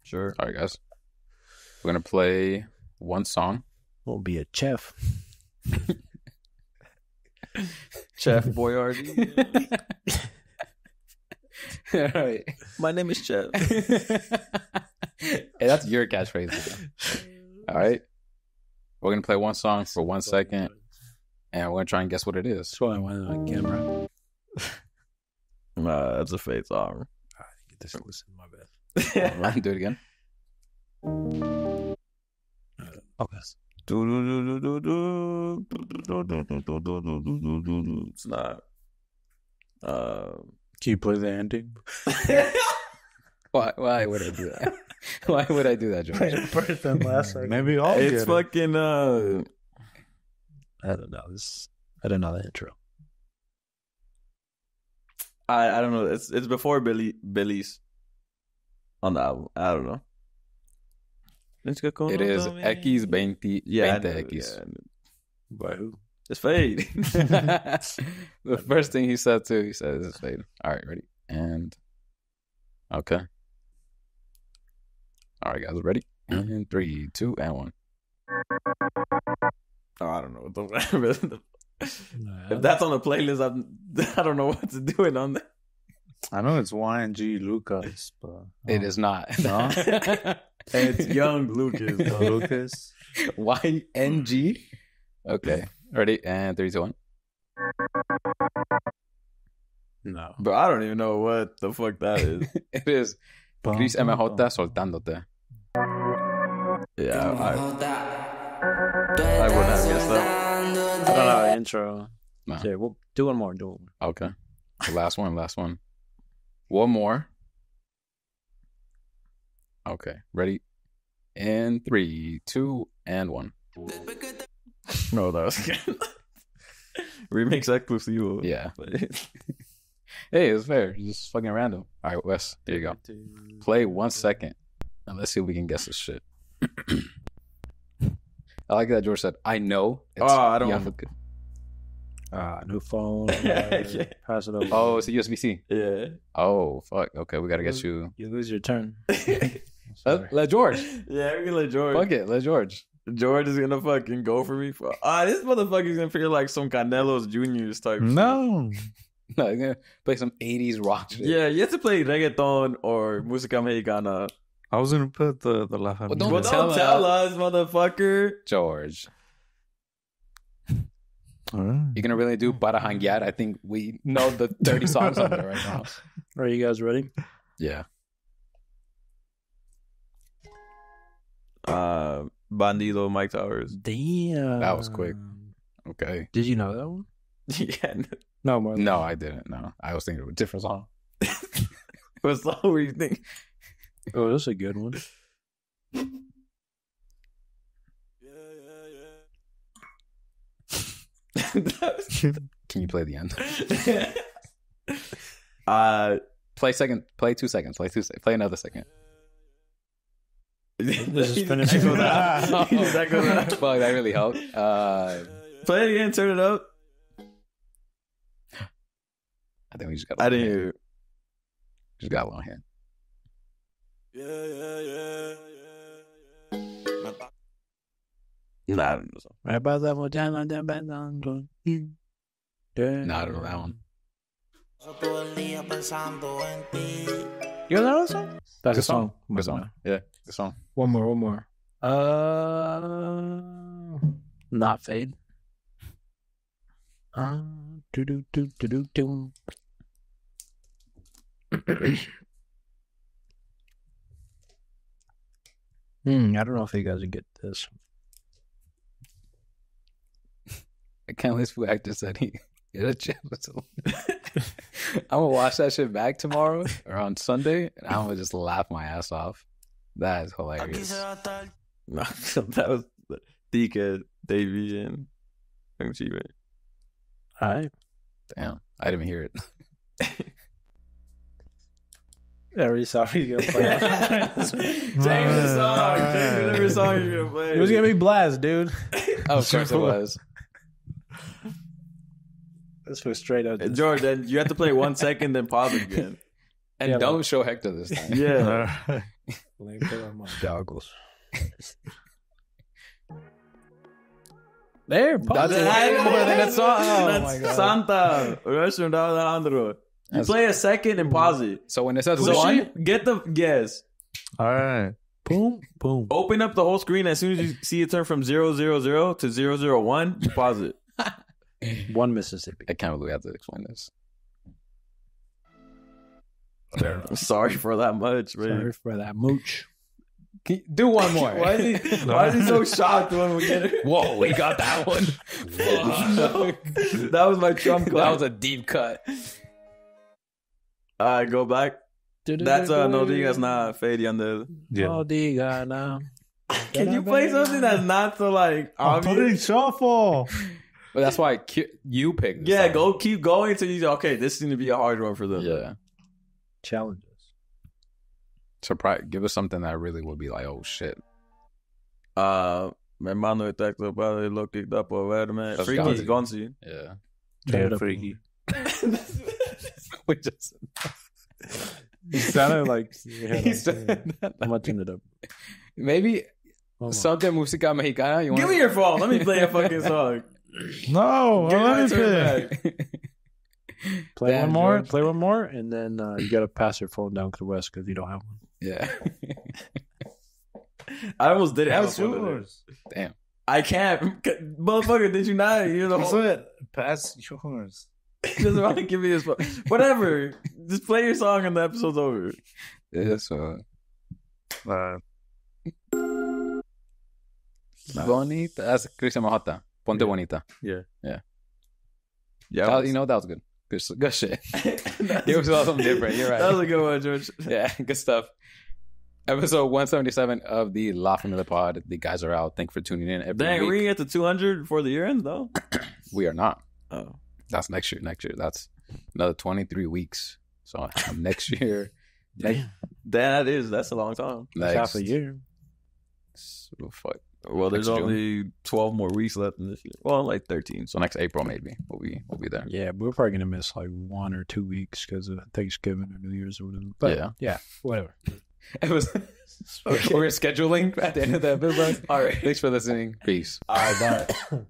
Sure. All right, guys. We're gonna play one song. Won't be a chef. (laughs) Chef Boyardee. (laughs) All right. My name is Chef. hey, that's your catchphrase. All right. We're gonna play one song for one second, and we're gonna try and guess what it is. That's why I wanted on camera. Nah, that's a fake song. Get this listen, my bad. Run, do it again. Okay. It's not. Um, Can you play the ending? (laughs) (laughs) Why? Why would I do that? (laughs) Why would I do that, George? First and last. Maybe I'll it's get it. fucking. Uh, I don't know. This I don't know the intro. I I don't know. It's it's before Billy Billy's on the album. I don't know. Let's go. It is X 20, Yeah, 20 X. yeah. By who? It's Feid. (laughs) the first thing he said too, he said, "This is Feid." All right, ready and okay. All right, guys, are ready? And three, two, and one. Oh, I don't know. what the- (laughs) If that's on the playlist, I'm, (laughs) I don't know what to do it on there. I know it's YNG Lucas, but It uh, is not. No? it's young Lucas. Lucas. Y N G. Okay. Ready? And three, two, one. no. Bro, I don't even know what the fuck that is. (laughs) It is Chris MJ soltándote. Yeah, I, I wouldn't have guessed that. I don't know intro. No. Okay, we'll do one more. Do one more. Okay. The last one, last one. One more. Okay. Ready? In three, two, and one. No, that was (laughs) good. Remix exclusivo. Yeah. (laughs) Hey, it's fair. It's just fucking random. All right, Wes, there you go. Play one second, and let's see if we can guess this shit. (clears throat) I like that George said, "I know." Oh, I don't- Yeah, Ah, new phone. (laughs) Yeah. Pass it over. oh, it's a USB C. Yeah. Oh, fuck. Okay, we gotta get you. you lose your turn. Let, let George. yeah, we can gonna let George. Fuck it. Let George. George is gonna fucking go for me. For, ah, this motherfucker's gonna feel like some Canelos Juniors type. shit. No. (laughs) No, he's gonna play some '80s rock shit. Yeah, you have to play reggaeton or música mexicana. I was gonna put the the La Familia. don't Well, tell don't us. tell us, motherfucker. George. All right. You're gonna really do Para Hanguear? I think we know the 30 (laughs) songs on there right now. Are you guys ready? Yeah. Uh, Bandido, Myke Towers. Damn. That was quick. Okay. Did you know that one? (laughs) yeah, No, more. No, I didn't. No, I was thinking of a different song. (laughs) what song were you think? Oh, that's a good one. Yeah, yeah, yeah. Can you play the end? (laughs) uh, Play second. Play two seconds. Play two. Play another second. This is finishing Echo with (laughs) that. Oh, Echo that. (laughs) Fuck, that really helped. Uh, Play it again. Turn it up. I think we just got. I didn't hear. Just got one here. Nah, I don't know. Right about that one time, like that back down. go. Yeah. No, I don't know that one. Todo el día pensando en ti. You know that song? That's Good a song. Good song. Yeah, good song. One more, one more. Uh, not Feid. Uh, do do do do do do. (clears throat) Hmm, I don't know if you guys would get this. I can't believe who actor said he get a (laughs) chance. I'm gonna watch that shit back tomorrow or on Sunday, and I'm gonna just laugh my ass off. That is hilarious. se va a estar No, that was Tika, Davey, and Young Chiba. All right. Damn, I didn't hear it. Every song he's gonna play. Change the song. Change whatever song you're gonna play. it was gonna be blast, dude. Oh, of course it was. (laughs) This was straight up. Hey, Jordan, you have to play one second, then pause again. (laughs) And Yeah, don't show Hector this time. Yeah. (laughs) All right. Let me put on my goggles. (laughs) There, That's it. That's song. Oh That's my god. Santa. Restaurant Alejandro. You That's- play a second and pause it. So when it says So one, get the guess. All right. Boom, boom. Open up the whole screen as soon as you see it turn from zero zero zero to zero zero one. You pause it. One Mississippi. I can't believe we have to explain this. I'm (laughs) sorry for that much, Sorry for that mooch. Do one more. Why is he? (laughs) Why is he so shocked when we get it? (laughs) Whoa, we got that one. That was my trump card. that was a deep cut. All right, go back. That's uh, no digas nada, Feid Yandel. Yeah. Oh, diga now. Can you play something that's not so like I'm putting obvious? shuffle. But that's why Q- you picked. this Yeah, song. go keep going until you okay. This is gonna be a hard one for them. Yeah. Challenges. Surprise. Give us something that really would be like, oh shit. Uh, mi hermano está padre lo que da por verme. That's Freaky Gonzi. Gonzi. Yeah. Yeah, freaky. (laughs) (laughs) we just. (laughs) It sounded like he said that. I'm gonna tune it up. Maybe Hold on. something música mexicana. You want? Give me your phone. Let me play a fucking song. No, Give let me turn pick. back. (laughs) Play Damn, one more. George. Play one more, and then uh, you got to pass your phone down to the west because you don't have one. Yeah. (laughs) I almost did it. Pass Have a phone yours. Damn. I can't, motherfucker. Did you not? You know, That's it. Pass yours. he doesn't want to give me his phone. Whatever. Just play your song and the episode's over. Yeah, so Uh, bonita. That's Christian Mahota. Ponte Yeah. bonita. yeah. Yeah, That- you know that was good. Good, good shit. Give us all something different. You're right. That was a good one, George. (laughs) yeah, good stuff. Episode 177 of the La Familia Pod. The guys are out. Thank you for tuning in every Dang, week. we get to 200 before the year ends, though. (clears throat) We are not. Oh, That's next year. Next year. That's another 23 weeks. So uh, (laughs) next year. next, that is. That's a long time. That's half a year. So, oh, fuck. Well, there's Next June. only 12 more weeks left in this year. Well, like 13. So next April maybe we'll be we'll be there. Yeah, but we're probably gonna miss like one or two weeks because of Thanksgiving or New Year's or whatever. But Yeah. yeah, whatever. (laughs) It was (laughs) we're scheduling at the end of the episode. (laughs) All right. Thanks for listening. Peace. All right, bye. (coughs)